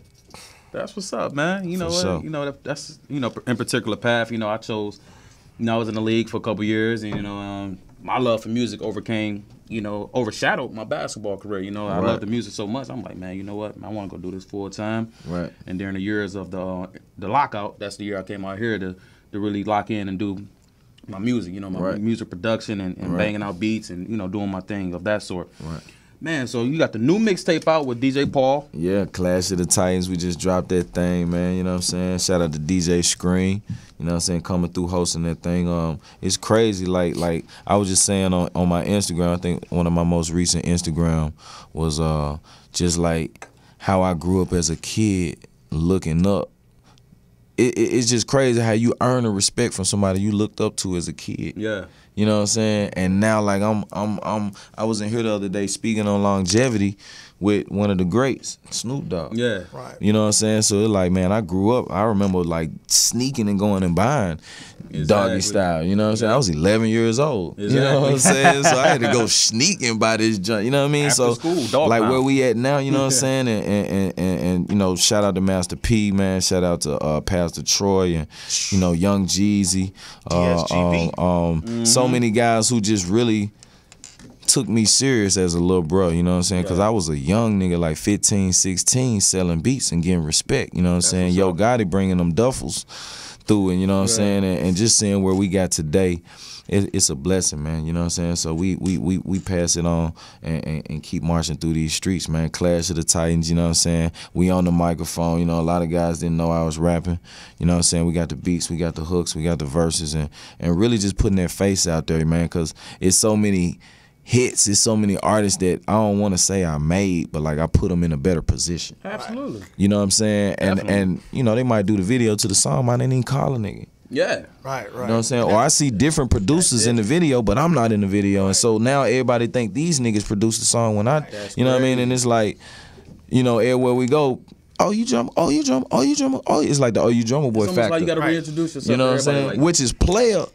That's what's up, man. You know For what? sure. You know that, that's you know in particular path. You know I chose. You know I was in the league for a couple years, and you know um, my love for music overcame. You know overshadowed my basketball career. You know I Right. love the music so much. I'm like, man, you know what? I want to go do this full time. Right. And during the years of the uh, the lockout, that's the year I came out here to to really lock in and do my music. You know my Right. music production and, and Right. banging out beats and you know doing my thing of that sort. Right. Man, so you got the new mixtape out with DJ Paul. Yeah, Clash of the Titans. We just dropped that thing, man. You know what I'm saying? Shout out to DJ Scream. You know what I'm saying? Coming through hosting that thing. Um, it's crazy. Like like I was just saying on, on my Instagram. I think one of my most recent Instagram was uh just like how I grew up as a kid looking up. It, it, it's just crazy how you earn a respect from somebody you looked up to as a kid. Yeah. You know what I'm saying? And now like I'm I'm I'm I was in here the other day speaking on longevity with one of the greats, Snoop Dogg. Yeah. Right. You know what I'm saying? So it's like, man, I grew up. I remember like sneaking and going and buying Exactly. Doggystyle. You know what I'm saying? I was 11 years old. You know what I'm saying? So I had to go sneak and buy this junk. You know what I mean? After so school, dog like pound. where we at now? You know what I'm saying? And and, and and and you know, shout out to Master P, man. Shout out to uh, Pastor Troy and you know Young Jeezy. Uh, um, um, Mm-hmm. So many guys who just really took me serious as a little bro, you know what I'm saying? Because I was a young nigga, like 15, 16, selling beats and getting respect, you know what I'm saying? Yo Gotti bringing them duffels through, and you know what I'm saying? And, and just seeing where we got today, it, it's a blessing, man, you know what I'm saying? So we we we, we pass it on and, and, and keep marching through these streets, man. Clash of the Titans, you know what I'm saying? We on the microphone, you know, a lot of guys didn't know I was rapping, you know what I'm saying? We got the beats, we got the hooks, we got the verses, and, and really just putting their face out there, man, because it's so many hits. It's so many artists that I don't want to say I made, but like I put them in a better position. Absolutely. You know what I'm saying? And Definitely. and you know they might do the video to the song, I didn't even call a nigga. Yeah. Right, right. You know what I'm saying? Or I see different producers in the video, but I'm not in the video, and so now everybody think these niggas produced the song when I, you know what I mean? And it's like, you know, everywhere we go. Oh, you drum. Oh, you drum. Oh, you drum. Oh, it's like the oh, you Drumma Boy It's factor. like you got to Right. reintroduce yourself. You know what I'm saying? like- Which is player.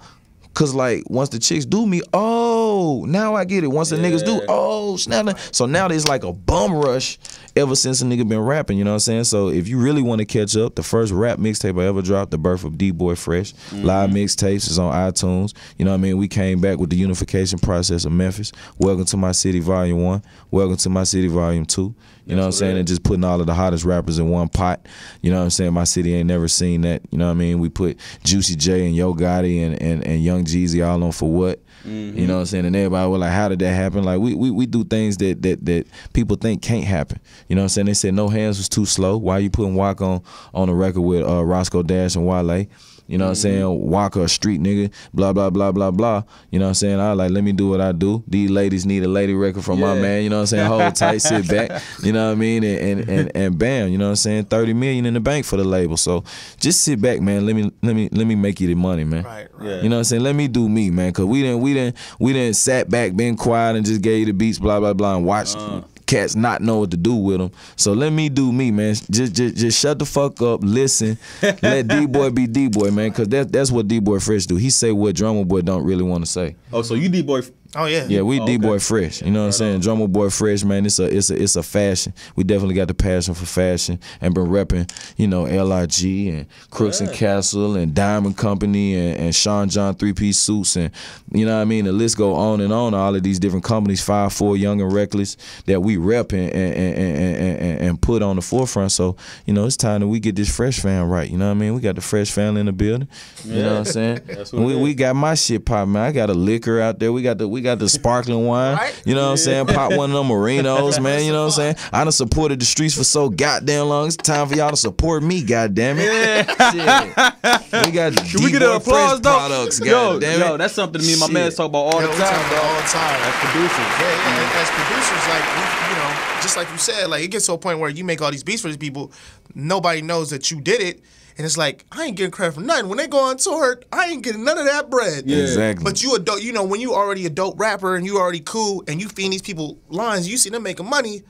Cause like once the chicks do me, oh, now I get it. Once the niggas do, Yeah. oh, snap. So now there's like a bum rush ever since a nigga been rapping, you know what I'm saying? So if you really want to catch up, the first rap mixtape I ever dropped, The Birth of D Boy Fresh, mm-hmm. live mixtapes is on iTunes. You know what I mean? We came back with the unification process of Memphis. Welcome to my city, volume one. Welcome to my city, volume two. You know what I'm saying? And just putting all of the hottest rappers in one pot. You know what I'm saying? My city ain't never seen that. You know what I mean? We put Juicy J and Yo Gotti and, and, and Young Jeezy all on for what? You know what I'm saying? And everybody was like, how did that happen? Like we, we we do things that that that people think can't happen. You know what I'm saying? They said no hands was too slow. Why you putting Waka on the record with uh, Roscoe Dash and Wale? You know what I'm mm-hmm. saying? Waka a street nigga, blah blah blah blah blah. You know what I'm saying? I like let me do what I do. These ladies need a lady record from my man. You know what I'm saying? Hold tight, sit back. You know what I mean? And, and and and bam. You know what I'm saying? Thirty million in the bank for the label. So just sit back, man. Let me let me let me make you the money, man. Right, right. Yeah. You know what I'm saying? Let me do me, man. Cause we didn't we didn't we didn't sat back, been quiet, and just gave you the beats, blah blah blah, and watched uh, cats not know what to do with them. So let me do me, man. Just just just shut the fuck up, listen, let D boy be D boy, man. Cause that that's what D boy fresh do. He say what Drumma Boy don't really want to say. Oh, so you D boy. Oh yeah. Yeah, we Oh, D boy okay. fresh. You know what I'm saying? Drumma Boy fresh, man. It's a it's a it's a fashion. We definitely got the passion for fashion and been repping, you know, LRG and Crooks and Castle and Diamond Company and, and Sean John three piece suits and you know what I mean. The list go on and on. All of these different companies, five four, young and reckless, that we rep and and, and, and, and, and put on the forefront. So you know, it's time that we get this fresh fan right. You know what I mean? We got the fresh family in the building. You know what I'm saying? That's what we we got my shit popping. man. I got a liquor out there. We got the we We got the sparkling wine. Right? You know what I'm saying? Pop one of them Merinos, man. You know what I'm saying? I done supported the streets for so goddamn long. It's time for y'all to support me, goddamn it. Shit. We got Can we get an D-Boy applause Fresh though? products, yo, goddamn yo, it. that's something me and my Shit. man talk about all Yeah, the time. talk about dog. all the time. As producers. Yeah, yeah. As producers, like we, you know, just like you said, like it gets to a point where you make all these beats for these people, nobody knows that you did it, and it's like I ain't getting credit for nothing. When they go on tour, I ain't getting none of that bread. Yeah. Exactly. But you a dope, you know, when you already a dope rapper and you already cool, and you feed these people lines, you see them making money,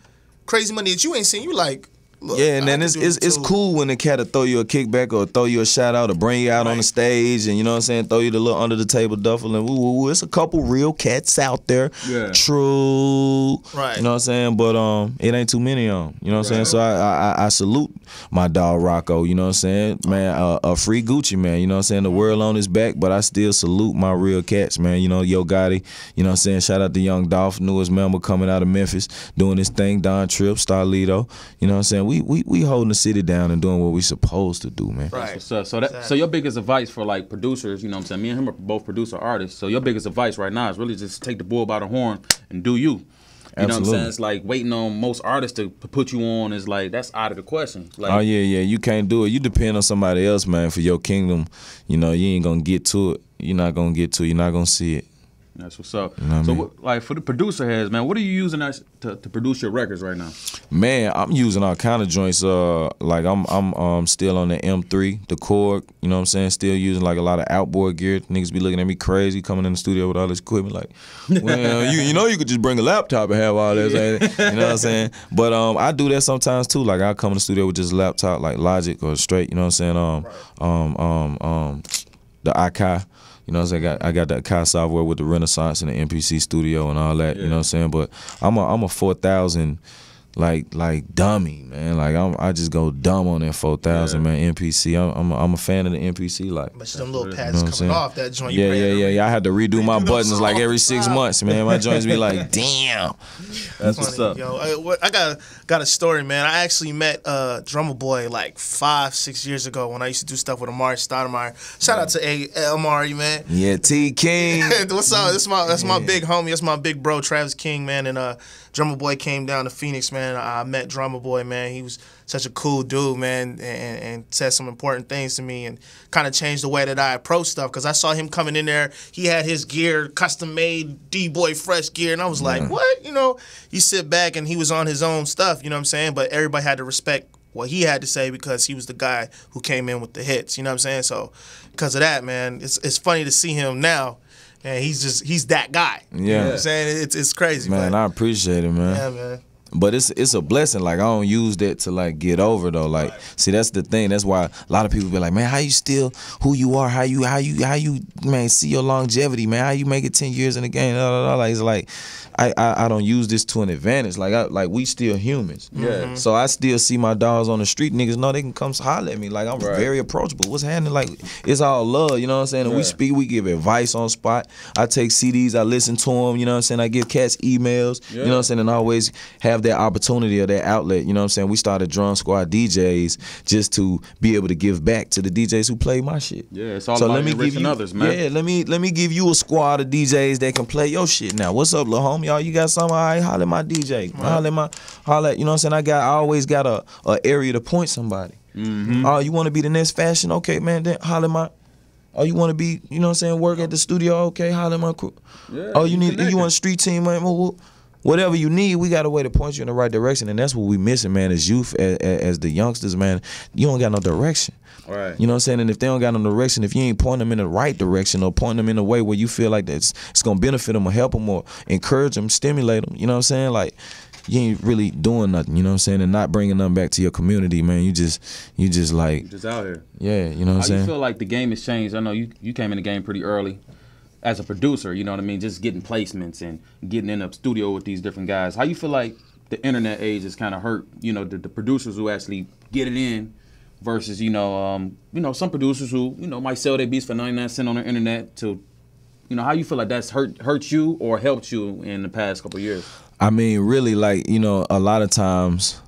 crazy money that you ain't seen. You like, look, Yeah, and then it's it's, it's cool when the cat will throw you a kickback or throw you a shout out or bring you out on the stage and you know what I'm saying, throw you the little under the table duffel and woo woo woo. It's a couple real cats out there. Yeah. True. Right. You know what I'm saying? But um it ain't too many of them. You know what I'm saying? So I, I I- I salute my dog Rocco, you know what I'm saying? Man, uh, a free Gucci Mane, you know what I'm saying? The world on his back, but I still salute my real cats, man. You know, Yo Gotti, you know what I'm saying? Shout out to Young Dolph, newest member coming out of Memphis, doing his thing, Don Trip, Starlito. You know what I'm saying? We we we we holding the city down and doing what we supposed to do, man. Right. So, so that so your biggest advice for like producers, you know what I'm saying? Me and him are both producer artists. So your biggest advice right now is really just take the bull by the horn and do you. You know what I'm saying? It's like waiting on most artists to put you on is like that's out of the question. Like Oh yeah, yeah. You can't do it. You depend on somebody else, man, for your kingdom. You know, you ain't gonna get to it. You're not gonna get to it. You're not gonna see it. That's what's up. know what I so mean? what, like for the producer heads, man, what are you using to, to produce your records right now? Man, I'm using all kind of joints. Uh, like I'm, I'm, um, still on the M3, the Korg. You know what I'm saying? Still using like a lot of outboard gear. Niggas be looking at me crazy coming in the studio with all this equipment. Like, well, you, you know, you could just bring a laptop and have all this. You know what I'm saying? But um, I do that sometimes too. Like I come in the studio with just a laptop, like Logic or straight. You know what I'm saying? Um, um, um, um, the Akai. You know what I'm saying? I got, I got that Akai software with the Renaissance and the MPC studio and all that. You know what I'm saying? But I'm a I'm a four thousand like like dummy, man. Like I'm I just go dumb on that four thousand man MPC. I'm I'm a, I'm a fan of the MPC. Like But them little you pads know coming saying? off that joint. Yeah, ready yeah, yeah, yeah. I had to redo my redo buttons like every six Wow. months, man. My joints be like, damn. That's what's funny, up. Yo, I, what- I got got a story, man. I actually met uh, Drumma Boy like five, six years ago when I used to do stuff with Amar'e Stoudemire. Shout out to A Amar'e, man. Yeah, T King. What's up? That's my that's my big homie. That's my big bro, Travis King, man. And uh, Drumma Boy came down to Phoenix, man. I met Drumma Boy, man. He was such a cool dude, man, and, and said some important things to me and kind of changed the way that I approach stuff. Cause I saw him coming in there. He had his gear, custom made D Boy fresh gear, and I was mm. like, what? You know, you sit back and he was on his own stuff. You know what I'm saying? But everybody had to respect what he had to say because he was the guy who came in with the hits. You know what I'm saying? So because of that, man, it's it's funny to see him now. And he's just he's that guy. You know Yeah. what I'm saying? It's it's crazy. Man, but, I appreciate it, man. yeah, man. But it's it's a blessing. Like I don't use that to like get over though. Like see that's the thing. That's why a lot of people be like, man, how you still who you are? How you how you how you man see your longevity, man? How you make it ten years in the game? Da, da, da. Like it's like I, I I don't use this to an advantage. Like I like we still humans. Yeah. Mm-hmm. So I still see my dogs on the street. Niggas know they can come holler at me. Like I'm Right. very approachable. What's happening? Like it's all love. You know what I'm saying? And we speak. We give advice on spot. I take CDs. I listen to them. You know what I'm saying? I give cats emails. You know what I'm saying? And I always have that opportunity or that outlet. You know what I'm saying? We started Drum Squad DJs just to be able to give back to the DJs who play my shit. Yeah, it's all about give you, others, man. Yeah, let me let me give you a squad of DJs that can play your shit now. What's up, little homie? Y'all, you got something? All right, holler at my DJ. Holler at my holler. You know what I'm saying? I got I always got a, a area to point somebody. Mm-hmm. Oh, you want to be the next fashion? Okay, man. Then holler at my. Oh, you want to be? You know what I'm saying? Work at the studio? Okay, holler at my crew. Yeah, oh, you need connected. you want a street team? Man, well, whatever you need, we got a way to point you in the right direction, and that's what we missing, man. As youth, as, as the youngsters, man, you don't got no direction. Right. You know what I'm saying? And if they don't got no direction, if you ain't pointing them in the right direction or pointing them in a way where you feel like that's it's gonna benefit them or help them or encourage them, stimulate them, you know what I'm saying? Like you ain't really doing nothing, you know what I'm saying? And not bringing them back to your community, man. You just you just like Just out here. yeah, you know what I'm saying? you feel like the game has changed? I know you you came in the game pretty early as a producer. You know what I mean? Just getting placements and getting in a studio with these different guys. How you feel like the internet age has kind of hurt? You know, the, the producers who actually get it in versus you know um, you know some producers who you know might sell their beats for 99 cent on the internet to you know how you feel like that's hurt hurt you or helped you in the past couple years I mean, really, like you know, a lot of times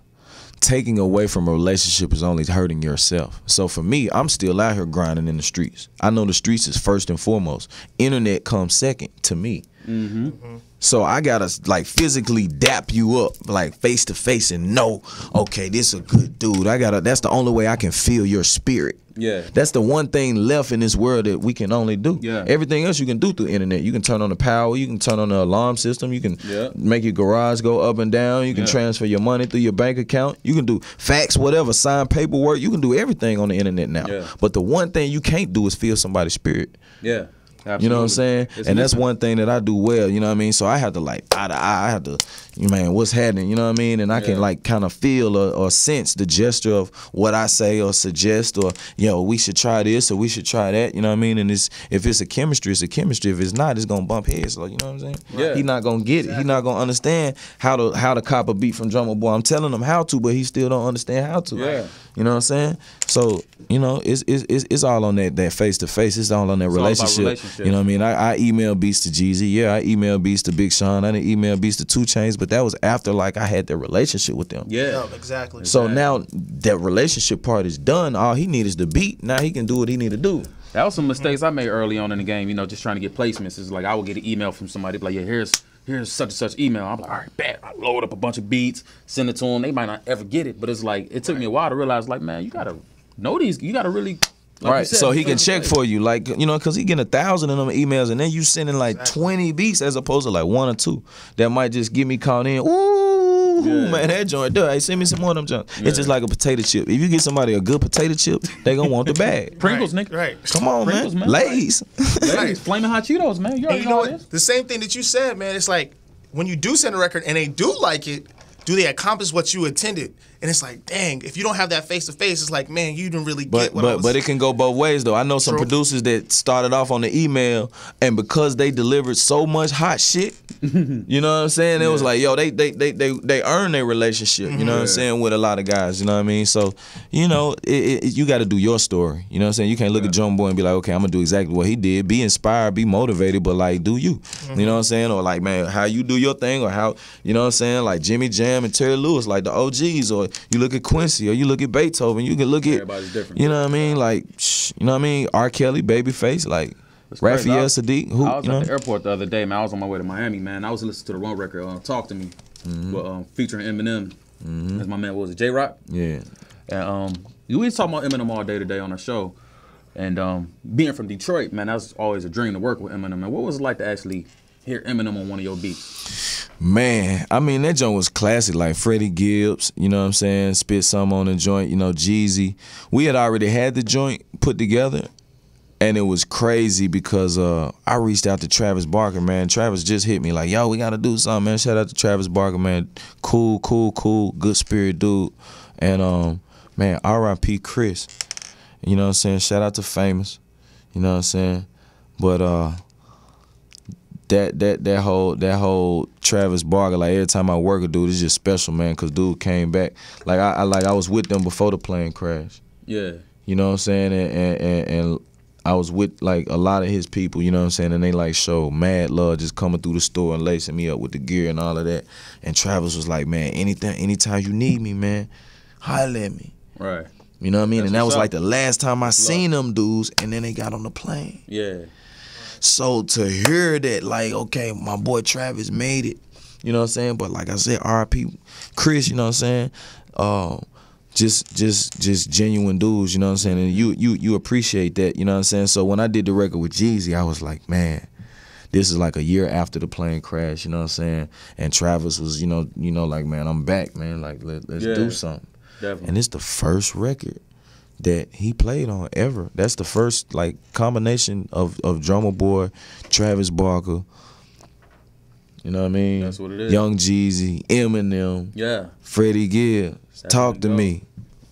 taking away from a relationship is only hurting yourself. So for me, I'm still out here grinding in the streets. I know the streets is first and foremost. Internet comes second to me. Mm-hmm. So I gotta like physically dap you up, like face to face, and know, okay, this a good dude. I gotta. That's the only way I can feel your spirit. Yeah. That's the one thing left in this world that we can only do. Yeah. Everything else you can do through internet. You can turn on the power. You can turn on the alarm system. You can Yeah. make your garage go up and down. You can Yeah. transfer your money through your bank account. You can do fax, whatever, sign paperwork. You can do everything on the internet now. Yeah. But the one thing you can't do is feel somebody's spirit. Yeah. You know what I'm saying? It's and that's one thing that I do well. You know what I mean? So I have to like eye to eye. I have to, man, what's happening? You know what I mean? And I can like kind of feel or, or sense the gesture of what I say or suggest or yo, we should try this or we should try that. You know what I mean? And it's if it's a chemistry, it's a chemistry. If it's not, it's gonna bump heads. Like you know what I'm saying? Yeah. He not gonna get it. He not gonna understand how to how to cop a beat from Drumma Boy. I'm telling him how to, but he still don't understand how to. Yeah. You know what I'm saying? So you know, it's it's it's, it's all on that that face to face. It's all on that about relationship. relationship. You know what I mean? I, I email beats to Jeezy. Yeah, I email beats to Big Sean. I didn't email beats to 2 Chainz, but that was after like I had the relationship with them. Yeah. No, exactly. So now that relationship part is done. All he need is the beat. Now he can do what he need to do. That was some mistakes I made early on in the game. You know, just trying to get placements. It's like I would get an email from somebody like, yeah, here's here's such and such email. I'm like, all right, bet. I load up a bunch of beats, send it to them. They might not ever get it, but it's like it took me a while to realize, like, man, you gotta know these. You gotta really. Like right, said, so he can check face. for you, like you know, cause he getting a thousand of them emails, and then you sending like twenty beats as opposed to like one or two that might just get me caught in. Ooh, Yeah. man, that joint, dude, hey, send me some more of them joints. It's just like a potato chip. If you get somebody a good potato chip, they gonna want the bag. Pringles, right, nigga. Right. Come on, Pringles, man. man. Lays. Ladies, flaming hot Cheetos, man. You already you know know what it. The same thing that you said, man. It's like when you do send a record and they do like it, do they accomplish what you intended? And it's like, dang, if you don't have that face to face, it's like, man, you didn't really But get what I but was. but it can go both ways though. I know some True. producers that started off on the email and because they delivered so much hot shit, you know what I'm saying? It was like, yo, they they they they they earn their relationship, you know what I'm saying, with a lot of guys, you know what I mean? So, you know, it, it, you got to do your story. You know what I'm saying? You can't look at John Boy and be like, "Okay, I'm going to do exactly what he did." Be inspired, be motivated, but like do you. You know mm-hmm. what I'm saying? Or like, man, how you do your thing or how, you know what I'm saying? Like Jimmy Jam and Terry Lewis, like the OGs or you look at Quincy or you look at Beethoven, you can look at Everybody's different. you know what I mean? Like, shh, you know what I mean? R. Kelly, Babyface, like. Raphael I- Sadiq. Who, I was you know? at the airport the other day, man. I was on my way to Miami, man. I was listening to the wrong record, uh, "Talk to Me," Mm-hmm. with, um, featuring Eminem. That's my man. What was it? J Rock. yeah. And um, we was talking about Eminem all day today on our show. And um, being from Detroit, man, that's always a dream to work with Eminem. And what was it like to actually hear Eminem on one of your beats? Man, I mean that joint was classic, like Freddie Gibbs, you know what I'm saying? Spit some on the joint, you know, Jeezy. We had already had the joint put together, and it was crazy because uh, I reached out to Travis Barker, man. Travis just hit me like, "Yo, we gotta do something, man." Shout out to Travis Barker, man. Cool, cool, cool, good spirit dude, and um, man, R.I.P. Chris. You know what I'm saying? Shout out to Famous. You know what I'm saying? But uh, that that that whole that whole Travis Barker, like every time I work a dude, it's just special, man. Cause dude came back, like I, I like I was with them before the plane crash. Yeah. You know what I'm saying? And, and, and, and I was with like a lot of his people, you know what I'm saying? And they like show mad love just coming through the store and lacing me up with the gear and all of that. And Travis was like, man, anything, anytime you need me, man, holler at me. Right. You know what I mean? That's and that was up. like the last time I seen them dudes, and then they got on the plane. Yeah. So to hear that, like, okay, my boy Travis made it, you know what I'm saying? But like I said, RP Chris, you know what I'm saying? Uh, just just just genuine dudes, you know what I'm saying? And you you you appreciate that, you know what I'm saying? So when I did the record with Jeezy, I was like, man, this is like a year after the plane crash, you know what I'm saying? And Travis was, you know, you know, like, man, I'm back, man. Like let, let's Yeah. do something. Definitely. And it's the first record that he played on ever. That's the first like combination of of Drumma Boy, Travis Barker. You know what I mean? That's what it is. Young Jeezy, Eminem, Yeah. Freddie Gibbs. Talk to dope. me.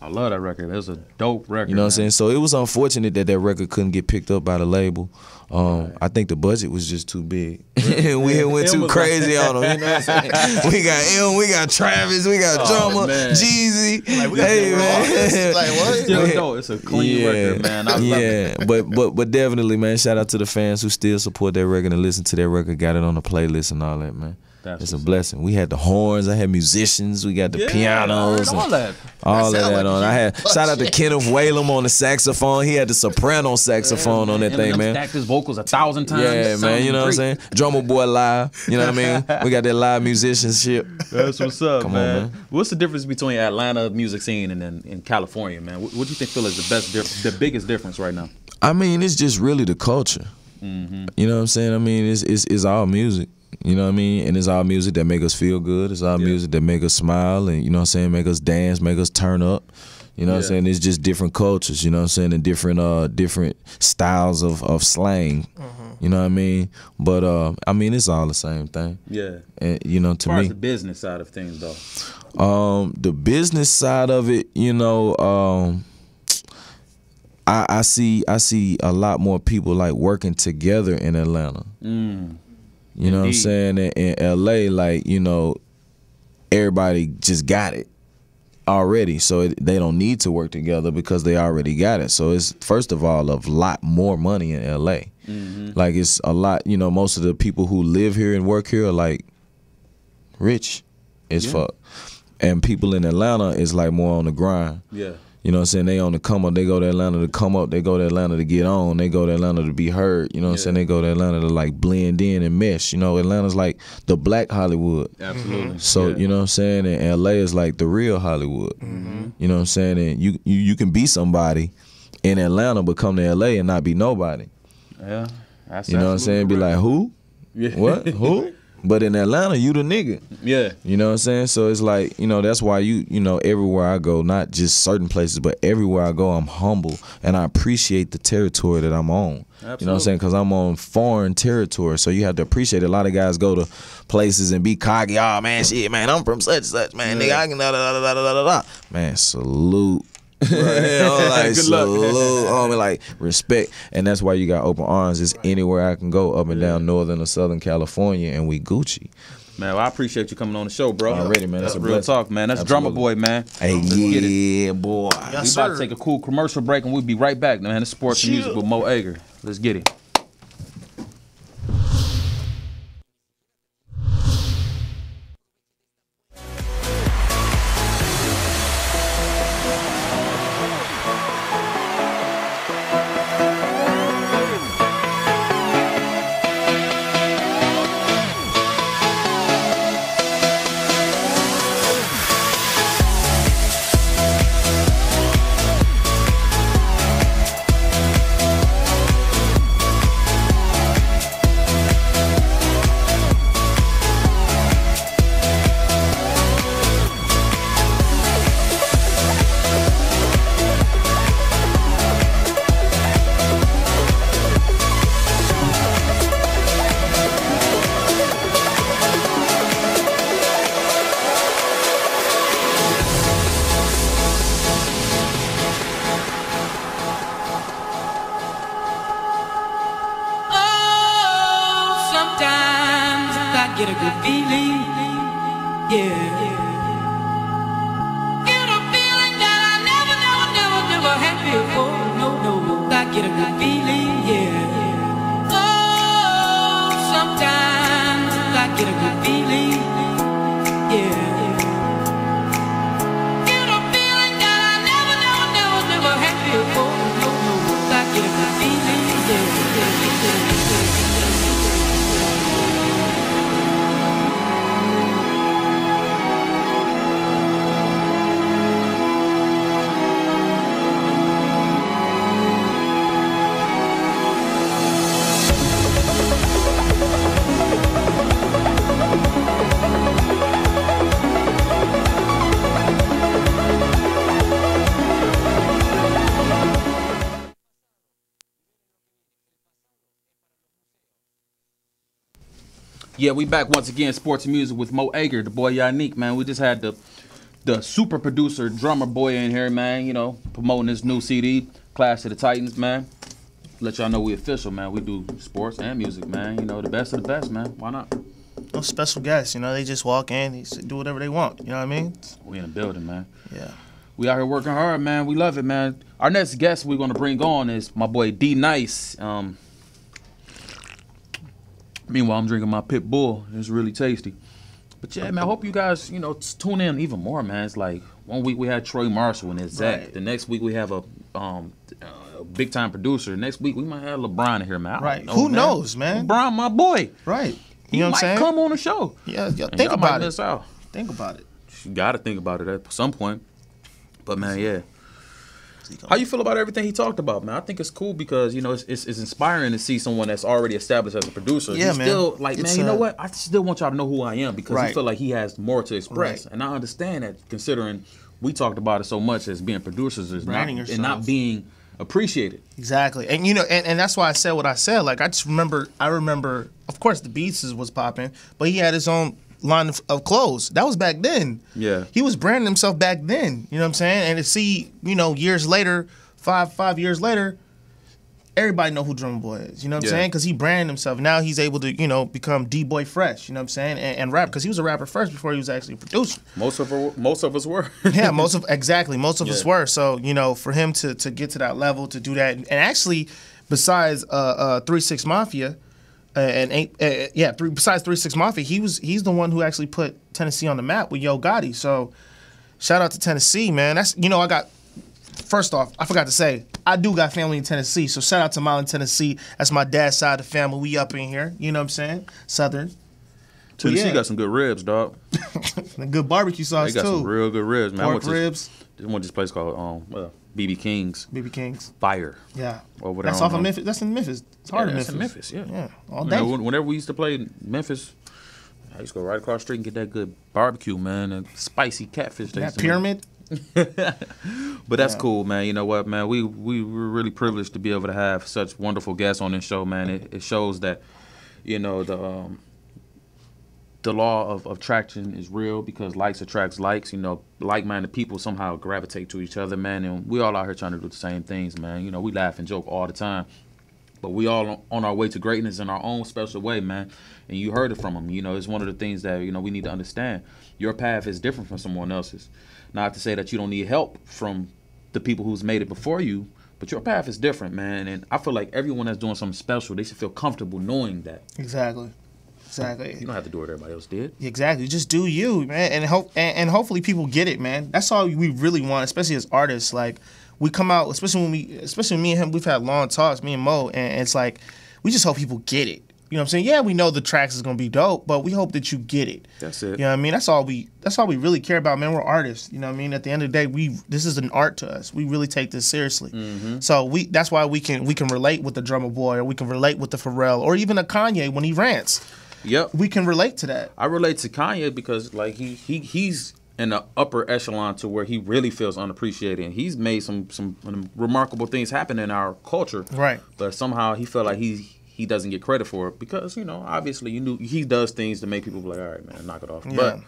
I love that record. Was a dope record. You know what I'm saying? So it was unfortunate that that record couldn't get picked up by the label. Um, I think the budget was just too big. we had went too crazy like- on them. You know what I'm saying? we got M, we got Travis, we got Oh, Drummer. Jeezy. Like, we got hey man, Like, what? Still dope. It's a clean record, man. I love yeah, it. but but but definitely, man. Shout out to the fans who still support that record and listen to that record. Got it on the playlist and all that, man. That's it's a blessing. We had the horns. I had musicians. We got the Yeah, pianos. all that. all of That that like on. I had shout out to. Kenneth Whalum on the saxophone. He had the soprano saxophone on that thing, man. Stacked his vocals a thousand times. Yeah, man. You know what I'm saying? Drumma Boy live. You know what I mean? We got that live musicianship. That's what's up, Come on, man. man. What's the difference between Atlanta music scene and then in California, man? What, what do you think feel is the best, the biggest difference right now? I mean, it's just really the culture. Mm-hmm. You know what I'm saying? I mean, it's it's it's all music. You know what I mean? And it's all music that make us feel good. It's all Yeah. music that make us smile and you know what I'm saying, make us dance, make us turn up. You know what I'm saying? It's just different cultures, you know what I'm saying, and different uh different styles of, of slang. You know what I mean? But uh I mean it's all the same thing. Yeah. And you know, As to far me. as the business side of things, though. Um, the business side of it, you know, um, I, I see I see a lot more people like working together in Atlanta. Mm. You know what I'm saying? In, in LA, like you know, everybody just got it already, so it, they don't need to work together because they already got it. So it's first of all a lot more money in LA. Mm-hmm. Like it's a lot. You know, most of the people who live here and work here are like rich as Yeah. fuck, and people in Atlanta is like more on the grind. Yeah. You know what I'm saying? They on the come up. They go to Atlanta to come up. They go to Atlanta to get on. They go to Atlanta to be heard. You know what I'm saying? They go to Atlanta to like blend in and mesh. You know, Atlanta's like the black Hollywood. Absolutely. Mm-hmm. So Yeah. you know what I'm saying? And LA is like the real Hollywood. Mm-hmm. You know what I'm saying? And you, you you can be somebody in Atlanta but come to LA and not be nobody. Yeah. That's You know what I'm saying? Be like, who? Yeah. What? Who? But in Atlanta, you the nigga. Yeah. You know what I'm saying? So it's like, you know, that's why you, you know, everywhere I go, not just certain places, but everywhere I go, I'm humble and I appreciate the territory that I'm on. You know what I'm saying? Because I'm on foreign territory. So you have to appreciate it. A lot of guys go to places and be cocky. Oh, man, shit, man, I'm from such and such, man. Nigga, I can da da da da da da da. Man, salute. I'm like, Good luck. salute. I'm like, respect. And that's why you got open arms. It's anywhere I can go up and down Northern or Southern California and we Gucci. Man, well, I appreciate you coming on the show, bro. Already, man. That's That's a real blessing. talk, man. That's Drumma Boy, man. Hey, Let's get it. yeah, boy. we about to take a cool commercial break and we'll be right back, man. It's sports and music with Moe Ager. Let's get it. Yeah, we back once again, sports and music with Moe Ager, the boy Yannick, man. We just had the the super producer, Drumma Boy in here, man. You know, promoting this new CD, Clash of the Titans, man. Let y'all know we official, man. We do sports and music, man. You know, the best of the best, man. Why not? No special guests, you know. They just walk in, they do whatever they want. You know what I mean? We in the building, man. Yeah. We out here working hard, man. We love it, man. Our next guest we're gonna bring on is my boy D Nice. Um, meanwhile, I'm drinking my Pit Bull. It's really tasty. But yeah, man, I hope you guys, you know, tune in even more, man. It's like one week we had Troy Marshall and his Zach. Right. The next week we have a um a big time producer. Next week we might have LeBron in here, man. Right. know, Who knows, man? LeBron, my boy. Right. He You know what I'm saying? come on the show. Yeah, yeah. Think about it. miss out. Think about it. You got to think about it at some point. But man, yeah. How you feel about everything he talked about, man? I think it's cool because you know it's, it's, it's inspiring to see someone that's already established as a producer. Yeah, He's man. Still like, It's, man, you know uh, what? I still want y'all to know who I am because Right. he feel like he has more to express, Right. and I understand that considering we talked about it so much as being producers is not, and not being appreciated. Exactly, and you know, and, and that's why I said what I said. Like I just remember, I remember, of course, the Beats was popping, but he had his own line of, of clothes. That was back then. Yeah. he was branding himself back then. You know what I'm saying? And to see, you know, years later, five five years later, everybody know who Drumma Boy is. You know what I'm saying? Because he branded himself. Now he's able to, you know, become D Boy Fresh. You know what I'm saying? And, and rap because he was a rapper first before he was actually a producer. Most of our, most of us were. yeah, most of exactly most of us were. So you know, for him to to get to that level to do that, and actually, besides uh, uh, Three Six Mafia, and eight, uh, yeah, three besides Three Six Mafia, he was he's the one who actually put Tennessee on the map with Yo Gotti. So shout out to Tennessee, man. That's you know I got. First off, I forgot to say, I do got family in Tennessee. So shout out to Milan, Tennessee. That's my dad's side of the family. We up in here. You know what I'm saying? Southern. Tennessee yeah. got some good ribs, dog. Good barbecue sauce They got too. some real good ribs, man. Pork ribs. Went to this place called um, uh, BB King's BB Kings. Fire. Yeah. Over there That's off of Memphis. That's in Memphis. It's hard yeah, in that's Memphis. in Memphis, yeah. Yeah. All You know, whenever we used to play in Memphis, I used to go right across the street and get that good barbecue, man, and spicy catfish. that used to make. pyramid. But that's Yeah. cool, man. You know what, man? We we were really privileged to be able to have such wonderful guests on this show, man. It, it shows that, you know, the um, the law of, of attraction is real because likes attracts likes. You know, like-minded people somehow gravitate to each other, man. And we all out here trying to do the same things, man. You know, we laugh and joke all the time, but we all on- our way to greatness in our own special way, man. And you heard it from him. You know, it's one of the things that you know we need to understand. Your path is different from someone else's. Not to say that you don't need help from the people who's made it before you, but your path is different, man. And I feel like everyone that's doing something special, they should feel comfortable knowing that. Exactly. Exactly. You don't have to do what everybody else did. Exactly. Just do you, man, and hope and, and hopefully people get it, man. That's all we really want, especially as artists. Like we come out, especially when we, especially me and him, we've had long talks, me and Mo, and it's like we just hope people get it. You know what I'm saying? Yeah, we know the tracks is gonna be dope, but we hope that you get it. That's it. You know what I mean? That's all we. That's all we really care about, man. We're artists. You know what I mean? At the end of the day, we this is an art to us. We really take this seriously. Mm-hmm. So we that's why we can we can relate with the Drumma Boy, or we can relate with the Pharrell, or even a Kanye when he rants. Yep. We can relate to that. I relate to Kanye because like he he he's in the upper echelon to where he really feels unappreciated. And he's made some some remarkable things happen in our culture. Right. But somehow he felt like he he doesn't get credit for it because you know obviously you knew he does things to make people be like all right man knock it off. Yeah. But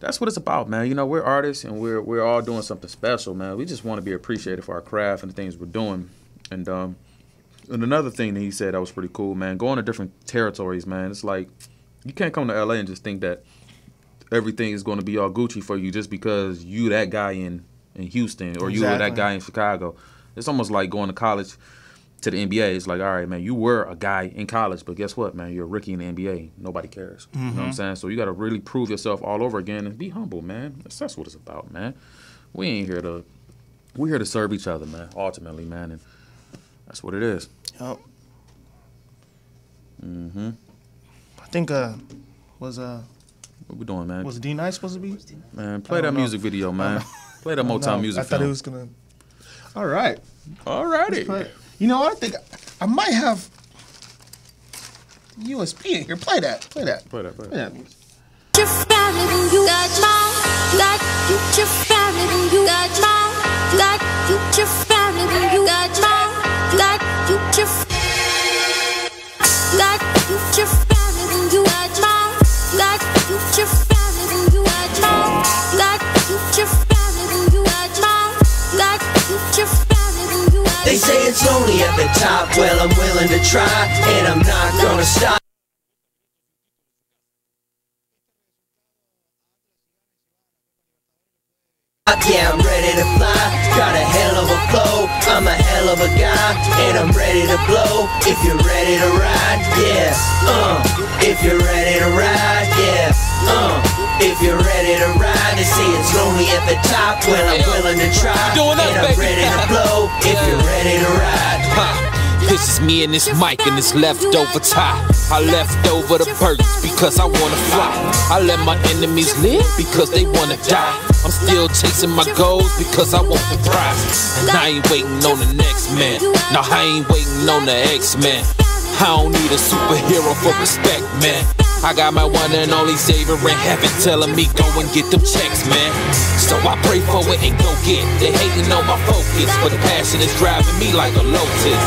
that's what it's about, man. You know, we're artists and we're we're all doing something special, man. We just want to be appreciated for our craft and the things we're doing. And um and another thing that he said that was pretty cool, man. Going to different territories, man. It's like you can't come to LA and just think that everything is going to be all Gucci for you just because you that guy in in Houston or you were that guy in Chicago. It's almost like going to college to the NBA. It's like, all right, man, you were a guy in college, but guess what, man? You're a rookie in the NBA. Nobody cares. You know what I'm Mhm. saying? So you got to really prove yourself all over again and be humble, man. That's, that's what it's about, man. We ain't here to we're here to serve each other, man. Ultimately, man, and that's what it is. Yep. Mm-hmm. I think uh was uh What we doing, man? was D Nice supposed to be? Man, play that know. music video, man. Play that Motown know. music I thought film. it was gonna. All right. Alrighty. Play- You know? I think I might have USB in here. Play that. Play that. Play that. Play Play that. your family when you got mine. Got you your family when you got mine. Got you your family when you got mine. They say it's lonely at the top. Well, I'm willing to try, and I'm not gonna stop. Yeah, I'm ready to fly. Got of a guy, and I'm ready to blow. If you're ready to ride, yeah, uh. If you're ready to ride, yeah, uh. If you're ready to ride, they say it's lonely at the top. Well, I'm willing to try. And I'm ready to blow. If you're ready to ride. This is me and this mic and this leftover tie. I left over the birds because I wanna fly. I let my enemies live because they wanna die. I'm still chasing my goals because I want the prize. And I ain't waiting on the next man. No, I ain't waiting on the X-Men. I don't need a superhero for respect, man. I got my one and only savior in heaven telling me go and get them checks, man. So I pray for it and go get. They hating on my focus, but the passion is driving me like a lotus.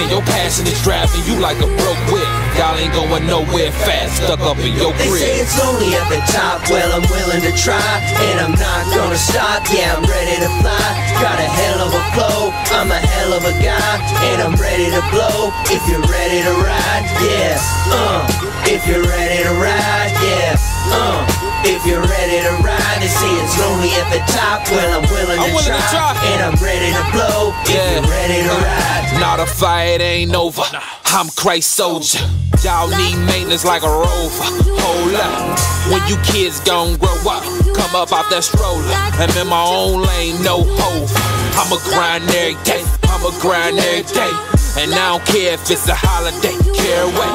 And your passion is driving you like a broke whip. Y'all ain't going nowhere fast, stuck up in your They say it's lonely at the top, well I'm willing to try And I'm not gonna stop, yeah I'm ready to fly Got a hell of a flow, I'm a hell of a guy And I'm ready to blow, if you're ready to ride, yeah Uh, if you're ready to ride, yeah Uh, if you're ready to ride They say it's lonely at the top, well I'm willing, I'm to, willing to try, try. And I'm ready to blow, if Yeah. you're ready to ride Now the fight ain't over. I'm Christ soldier. Y'all need maintenance like a rover. Hold up. When you kids gon' grow up, come up out that stroller. I'm in my own lane, no hope. I'ma grind every day. I'ma grind every day. And I don't care if it's a holiday. Care away.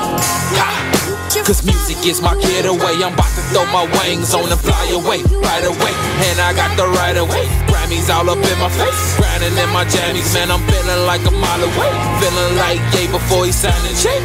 Ha. Cause music is my getaway. I'm about to throw my wings on and fly away right away. And I got the right away. Grammys all up in my face. Grinding in my jammies, man. I'm feeling like a mile away. Feeling like Ye before he signed a check.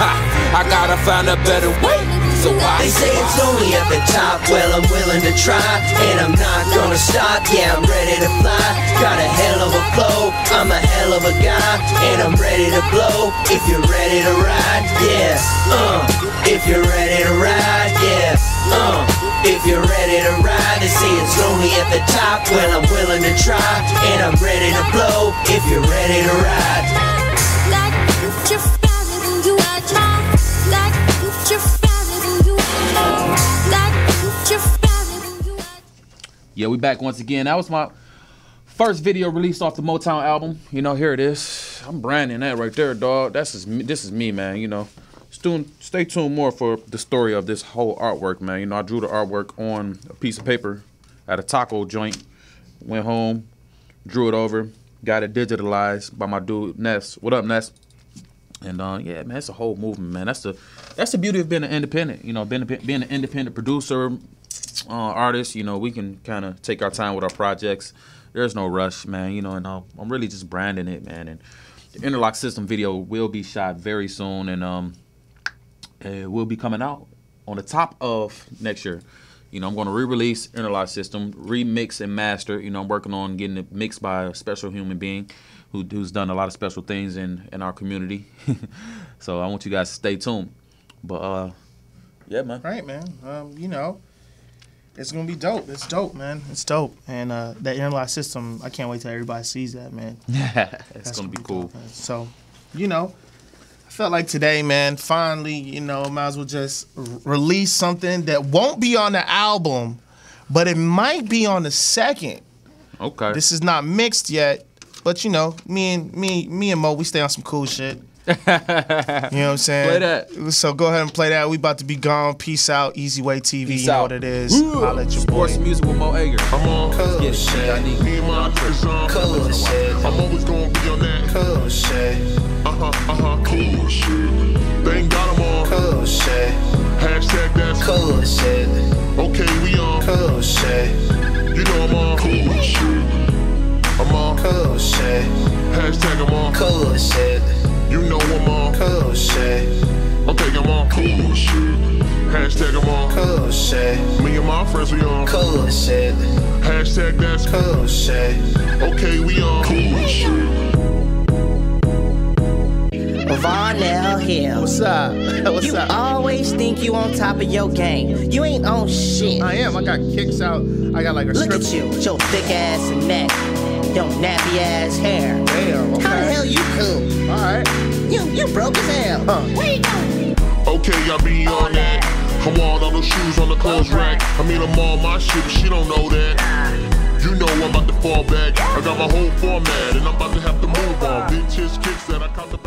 Ha, I gotta find a better way. So I They say it's only at the top, well I'm willing to try And I'm not gonna stop, yeah I'm ready to fly. Got a hell of a flow, I'm a hell of a guy And I'm ready to blow, if you're ready to ride, yeah Uh, if you're ready to ride, yeah Uh, if you're ready to ride They say it's lonely at the top, well I'm willing to try And I'm ready to blow, if you're ready to ride Yeah, we back once again. That was my first video released off the Motown album. You know, here it is. I'm branding that right there, dog. That's just me, this is me, man. You know, stay, stay tuned more for the story of this whole artwork, man. You know, I drew the artwork on a piece of paper at a taco joint. Went home, drew it over, got it digitalized by my dude Ness. What up, Ness? And uh, yeah, man, it's a whole movement, man. That's the that's the beauty of being an independent. You know, being, a- being an independent producer, uh, artist. You know, we can kind of take our time with our projects. There's no rush, man. You know, and uh, I'm really just branding it, man. And the interlock system video will be shot very soon, and um, it will be coming out on the top of next year. You know, I'm going to re-release Interlock System, remix and master. You know, I'm working on getting it mixed by a special human being who, who's done a lot of special things in, in our community. so I want you guys to stay tuned. But uh, yeah, man. Right, man. Um, you know, it's gonna be dope. It's dope, man. It's dope. And uh, that interlock system, I can't wait till everybody sees that, man. Yeah, it's gonna be cool. man. So, you know, I felt like today, man, finally, you know, might as well just r- release something that won't be on the album, but it might be on the second. Okay. This is not mixed yet, but you know, me and me, me and Mo, we stay on some cool shit. you know what I'm saying? Play that. So go ahead and play that. We about to be gone. Peace out. Easy Way TV. Peace you know out. what it is. I'll let you Sports and music with Moe Ager. I'm on Cool Get it. shit. I need me and my niggas on. Cool shit, I'm always gonna be on that. cool shit, Uh huh, uh huh, cool shit. Thank God I'm on. cool shit, Hashtag that's cool shit, okay, we on. cool shit, You know I'm on. Cool shit. I'm on. cool shit, Hashtag I'm on. cool shit, You know I'm on. cool shit, Okay, I'm on. Cool shit. Hashtag I'm on. cool shit, Me and my friends we on. cool shit, Hashtag that's cool shit. okay, we on. Cool shit. Varnell Hill. What's up? What's you up? always think you on top of your game. You ain't on shit. I am. I got kicks out. I got like a Look strip. at you with your thick ass and neck, your nappy ass hair. Damn. Okay. How the hell you cool? All right. You you broke as hell. Huh. Where you going? Okay, I be on that. I'm on all those shoes on the clothes rack. I mean, I'm on my shit, but she don't know that. You know I'm about to fall back. I got my whole format, and I'm about to have to move on. Bitches, kicks that I count the